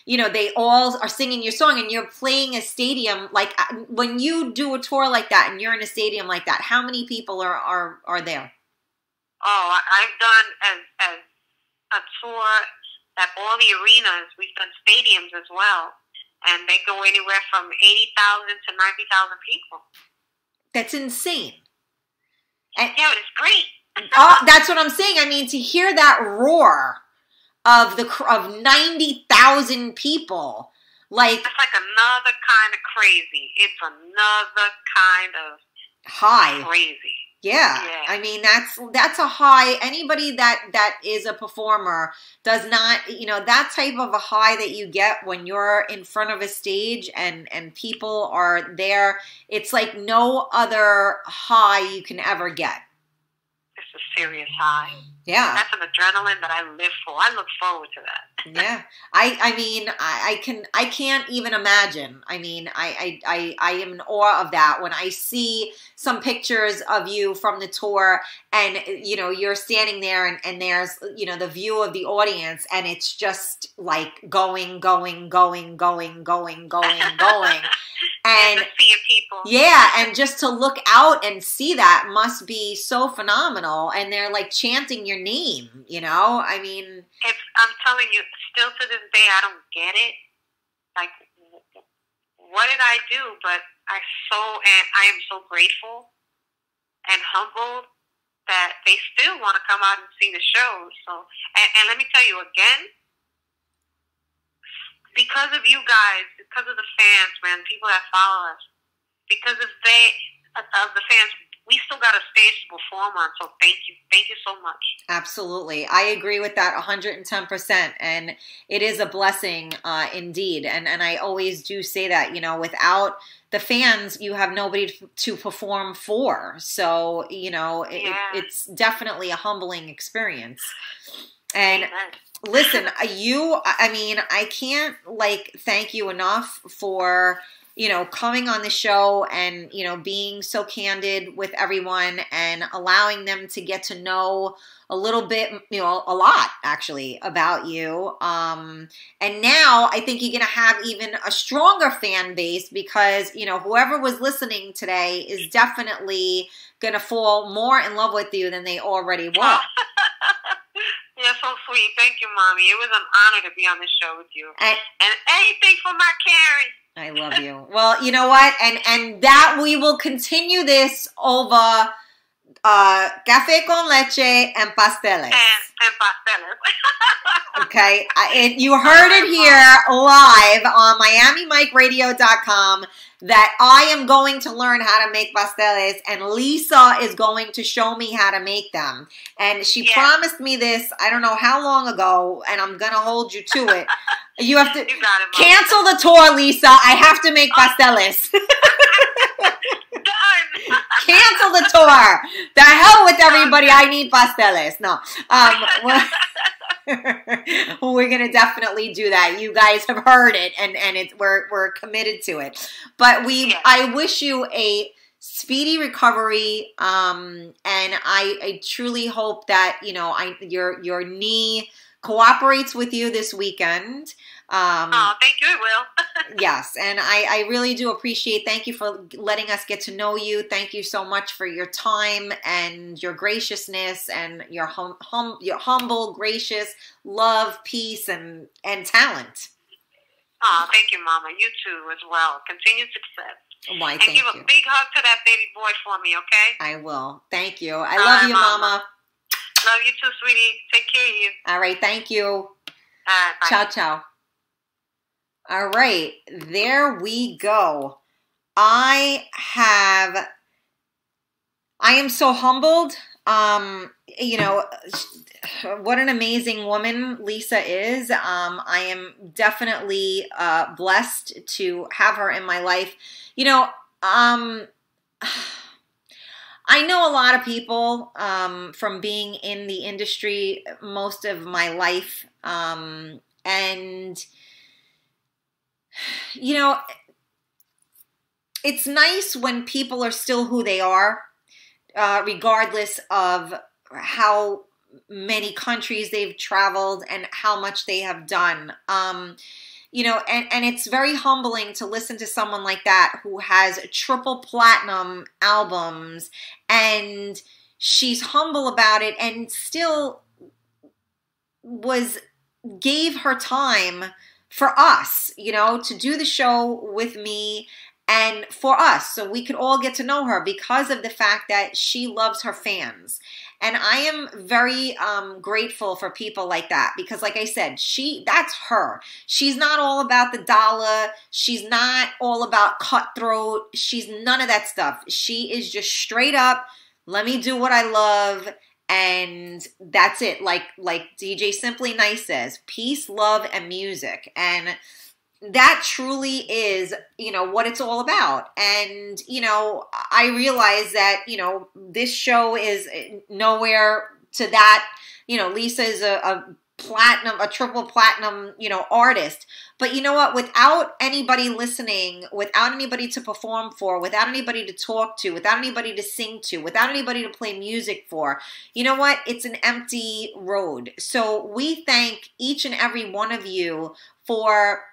you know, they all are singing your song, and you're playing a stadium. Like uh, when you do a tour like that, and you're in a stadium like that, how many people are are are there? Oh, I've done as as a tour at all the arenas. We've done stadiums as well, and they go anywhere from eighty thousand to ninety thousand people. That's insane. Yeah, it's great. Oh, that's what I'm saying. I mean, to hear that roar of the of ninety thousand people, like It's like another kind of crazy. It's another kind of high. crazy. Yeah. Yeah. I mean that's that's a high anybody that that is a performer does not you know that type of a high that you get when you're in front of a stage and and people are there it's like no other high you can ever get. It's a serious high. Yeah. That's an adrenaline that I live for. I look forward to that. [LAUGHS] yeah i i mean I, I can i can't even imagine i mean I, I i i am in awe of that when i see some pictures of you from the tour and you know you're standing there and, and there's you know the view of the audience and it's just like going going going going going going going [LAUGHS] and the sea of people. yeah, and just to look out and see that must be so phenomenal. And they're like chanting your name, you know? I mean, It's, I'm telling you, still to this day, I don't get it. Like, what did I do? But I so and I am so grateful and humbled that they still want to come out and see the show. So, and, and let me tell you again, because of you guys, because of the fans, man, people that follow us, because of they of the fans, we still got a stage to perform on. So, thank you, thank you so much. absolutely. I agree with that 110%. And it is a blessing uh, indeed. And, and I always do say that, you know, without the fans, you have nobody to- perform for. So, you know, it, Yeah. it's definitely a humbling experience. And Amen. listen you i mean i can't like thank you enough for you know coming on the show and you know being so candid with everyone and allowing them to get to know a little bit you know a lot actually about you um and now i think you're gonna have even a stronger fan base because you know whoever was listening today is definitely gonna fall more in love with you than they already [LAUGHS] were Yeah, so sweet. Thank you, mommy. It was an honor to be on the show with you. and And anything for my Carrie. I love you. Well, you know what? And and that we will continue this over uh café con leche and pasteles. And, and pasteles. [LAUGHS] Okay, it, you heard it here live on MiamiMikeRadio.com that I am going to learn how to make pasteles, and Lisa is going to show me how to make them. And she Yeah. promised me this. I don't know how long ago, and I'm gonna hold you to it. [LAUGHS] You have to you got it, mommy. cancel the tour, Lisa. I have to make pasteles. [LAUGHS] Done. cancel the tour. The hell with everybody. I need pasteles. No. Um, we're, [LAUGHS] we're gonna definitely do that. You guys have heard it, and and it's we're we're committed to it. But we, Yes. I wish you a speedy recovery. Um, and I, I truly hope that you know, I your your knee cooperates with you this weekend. Um, oh, thank you. Will. [LAUGHS] yes and I, I really do appreciate thank you for letting us get to know you thank you so much for your time and your graciousness and your hum, hum your humble gracious love peace and and talent Oh, thank you, mama. You too, as well. Continued success. why and thank give you a big hug to that baby boy for me, okay? i will thank you i All love right, you Mama. mama Love you too, sweetie. Take care of you. all right thank you right, bye. ciao ciao all right there we go. I have i am so humbled. Um you know what an amazing woman lisa is. Um i am definitely uh blessed to have her in my life. You know um I know a lot of people um, from being in the industry most of my life, um, and you know, it's nice when people are still who they are. uh, regardless of how many countries they've traveled and how much they have done. Um, you know, and, and it's very humbling to listen to someone like that who has triple platinum albums and she's humble about it and still was gave her time for us, you know, to do the show with me and for us so we could all get to know her because of the fact that she loves her fans. And i am very um, grateful for people like that because like i said she that's her. She's not all about the dollar. She's not all about cutthroat. She's none of that stuff. She is just straight up let me do what i love and that's it like like dj simply nice says peace love and music and that truly is, you know, what it's all about. And, you know, I realize that, you know, this show is nowhere to that. You know, Lisa is a, a platinum, a triple platinum, you know, artist. But you know what? Without anybody listening, without anybody to perform for, without anybody to talk to, without anybody to sing to, without anybody to play music for, you know what? It's an empty road. So we thank each and every one of you for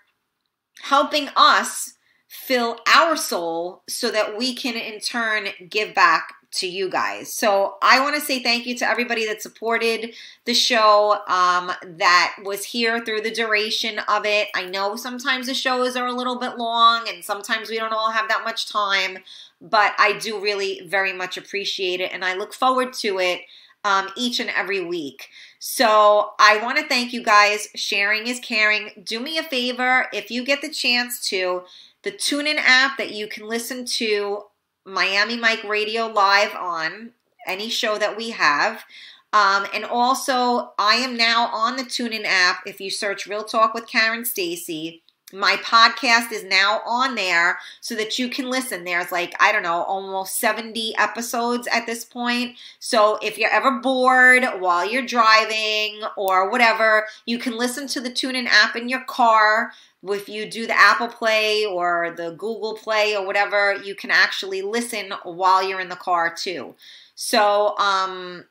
helping us fill our soul so that we can in turn give back to you guys. So I want to say thank you to everybody that supported the show, um, that was here through the duration of it. I know sometimes the shows are a little bit long and sometimes we don't all have that much time, but I do really very much appreciate it and I look forward to it um, each and every week. So I want to thank you guys. Sharing is caring. Do me a favor if you get the chance to, the TuneIn app that you can listen to Miami Mike Radio live on, any show that we have. Um, and also, I am now on the TuneIn app. If you search Real Talk with Karen Stacy, my podcast is now on there so that you can listen. There's like, I don't know, almost 70 episodes at this point. So if you're ever bored while you're driving or whatever, you can listen to the TuneIn app in your car. If you do the Apple Play or the Google Play or whatever, you can actually listen while you're in the car too. So, um,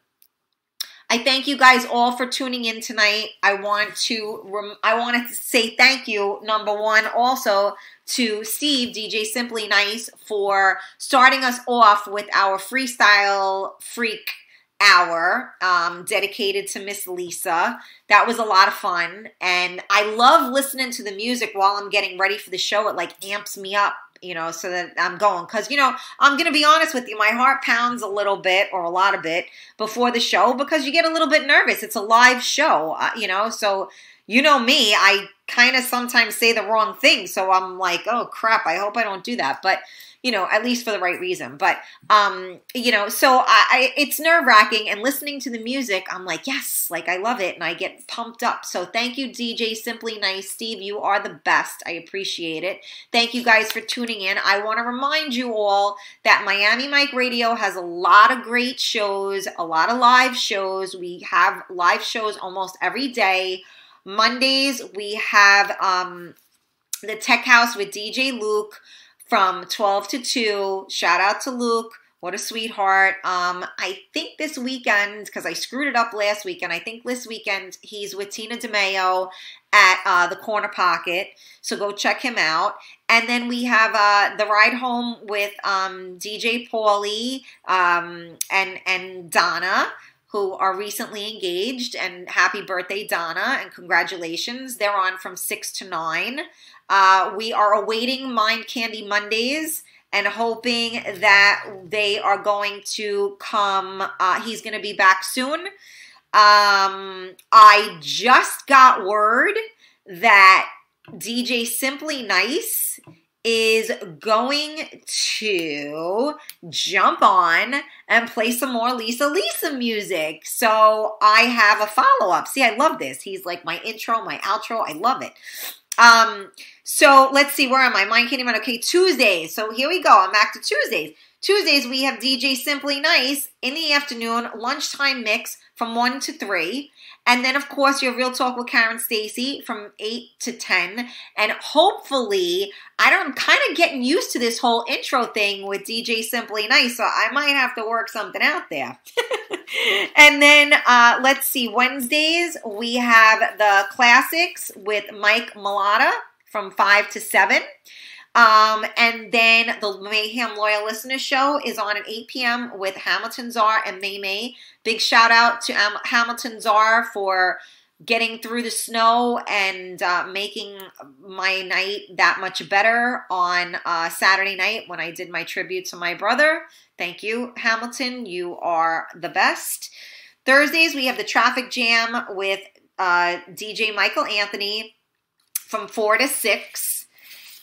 I thank you guys all for tuning in tonight. I want to I want to say thank you number 1 also to Steve DJ Simply Nice for starting us off with our freestyle freak hour um, dedicated to Miss Lisa. That was a lot of fun. And I love listening to the music while I'm getting ready for the show. It like amps me up you know, so that I'm going. Because, you know, I'm going to be honest with you, my heart pounds a little bit or a lot of it before the show because you get a little bit nervous. It's a live show, uh, you know, so you know me, I kind of sometimes say the wrong thing. So I'm like, oh crap, I hope I don't do that. But, you know, at least for the right reason. But, um, you know, so I, I it's nerve wracking and listening to the music, I'm like, yes, like I love it and I get pumped up. So thank you, DJ Simply Nice. Steve, you are the best. I appreciate it. Thank you guys for tuning in. I want to remind you all that Miami Mike Radio has a lot of great shows, a lot of live shows. We have live shows almost every day. Mondays, we have um, the Tech House with DJ Luke from 12 to 2. Shout out to Luke. What a sweetheart. Um, I think this weekend, because I screwed it up last weekend, I think this weekend he's with Tina DeMeo at uh, the Corner Pocket. So go check him out. And then we have uh, the ride home with um, DJ Paulie um, and, and Donna who are recently engaged and happy birthday donna and congratulations they're on from 6 to 9 uh, we are awaiting Mind Candy Mondays and hoping that they are going to come. Uh, he's going to be back soon. Um, I just got word that DJ Simply Nice is going to jump on and play some more Lisa Lisa music. So I have a follow up. See, I love this. He's like my intro, my outro. I love it. Um, so let's see, where am I? Mind Candy Man. Okay, Tuesdays. So here we go. I'm back to Tuesdays. Tuesdays, we have DJ Simply Nice in the afternoon, lunchtime mix from 1 to 3. And then, of course, your Real Talk with Karen Stacy from 8 to 10. And hopefully, I don't, I'm kind of getting used to this whole intro thing with DJ Simply Nice, so I might have to work something out there. [LAUGHS] and then, uh, let's see, Wednesdays, we have the classics with Mike Malata from 5 to 7. Um, and then the Mayhem Loyal Listener Show is on at 8 p.m. with Hamilton Czar and May May. Big shout out to um, Hamilton Czar for getting through the snow and uh, making my night that much better on uh, Saturday night when I did my tribute to my brother. Thank you, Hamilton. You are the best. Thursdays, we have the traffic jam with uh, DJ Michael Anthony from 4 to 6.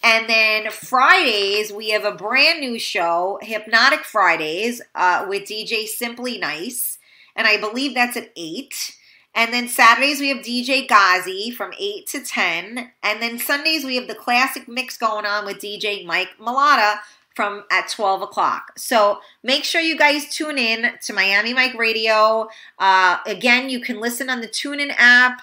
And then Fridays, we have a brand new show, Hypnotic Fridays, uh, with DJ Simply Nice. And I believe that's at 8. And then Saturdays, we have DJ Gazi from 8 to 10. And then Sundays, we have the classic mix going on with DJ Mike Malata from at 12 o'clock. So make sure you guys tune in to Miami Mike Radio. Uh, again, you can listen on the TuneIn app.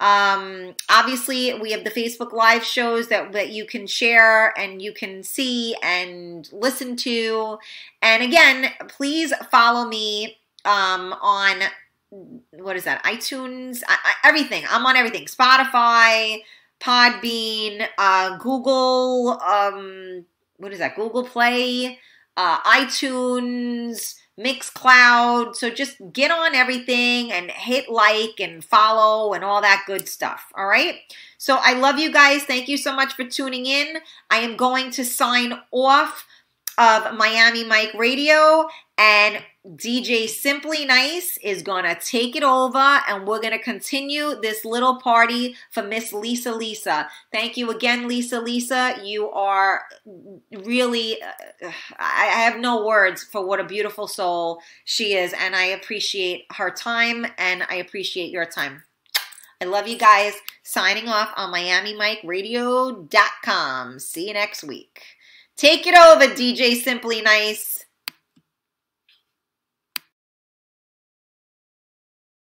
Um, obviously, we have the Facebook Live shows that, that you can share and you can see and listen to. And again, please follow me um, on what is that? iTunes, I, I, everything. I'm on everything. Spotify, Podbean, uh, Google. Um, what is that? Google Play, uh, iTunes. Mixcloud. So just get on everything and hit like and follow and all that good stuff. All right. So I love you guys. Thank you so much for tuning in. I am going to sign off of Miami Mike Radio and DJ Simply Nice is going to take it over and we're going to continue this little party for Miss Lisa Lisa. Thank you again, Lisa Lisa. You are really, uh, I have no words for what a beautiful soul she is, and I appreciate her time and I appreciate your time. I love you guys. Signing off on MiamiMikeRadio.com. See you next week. Take it over, DJ Simply Nice.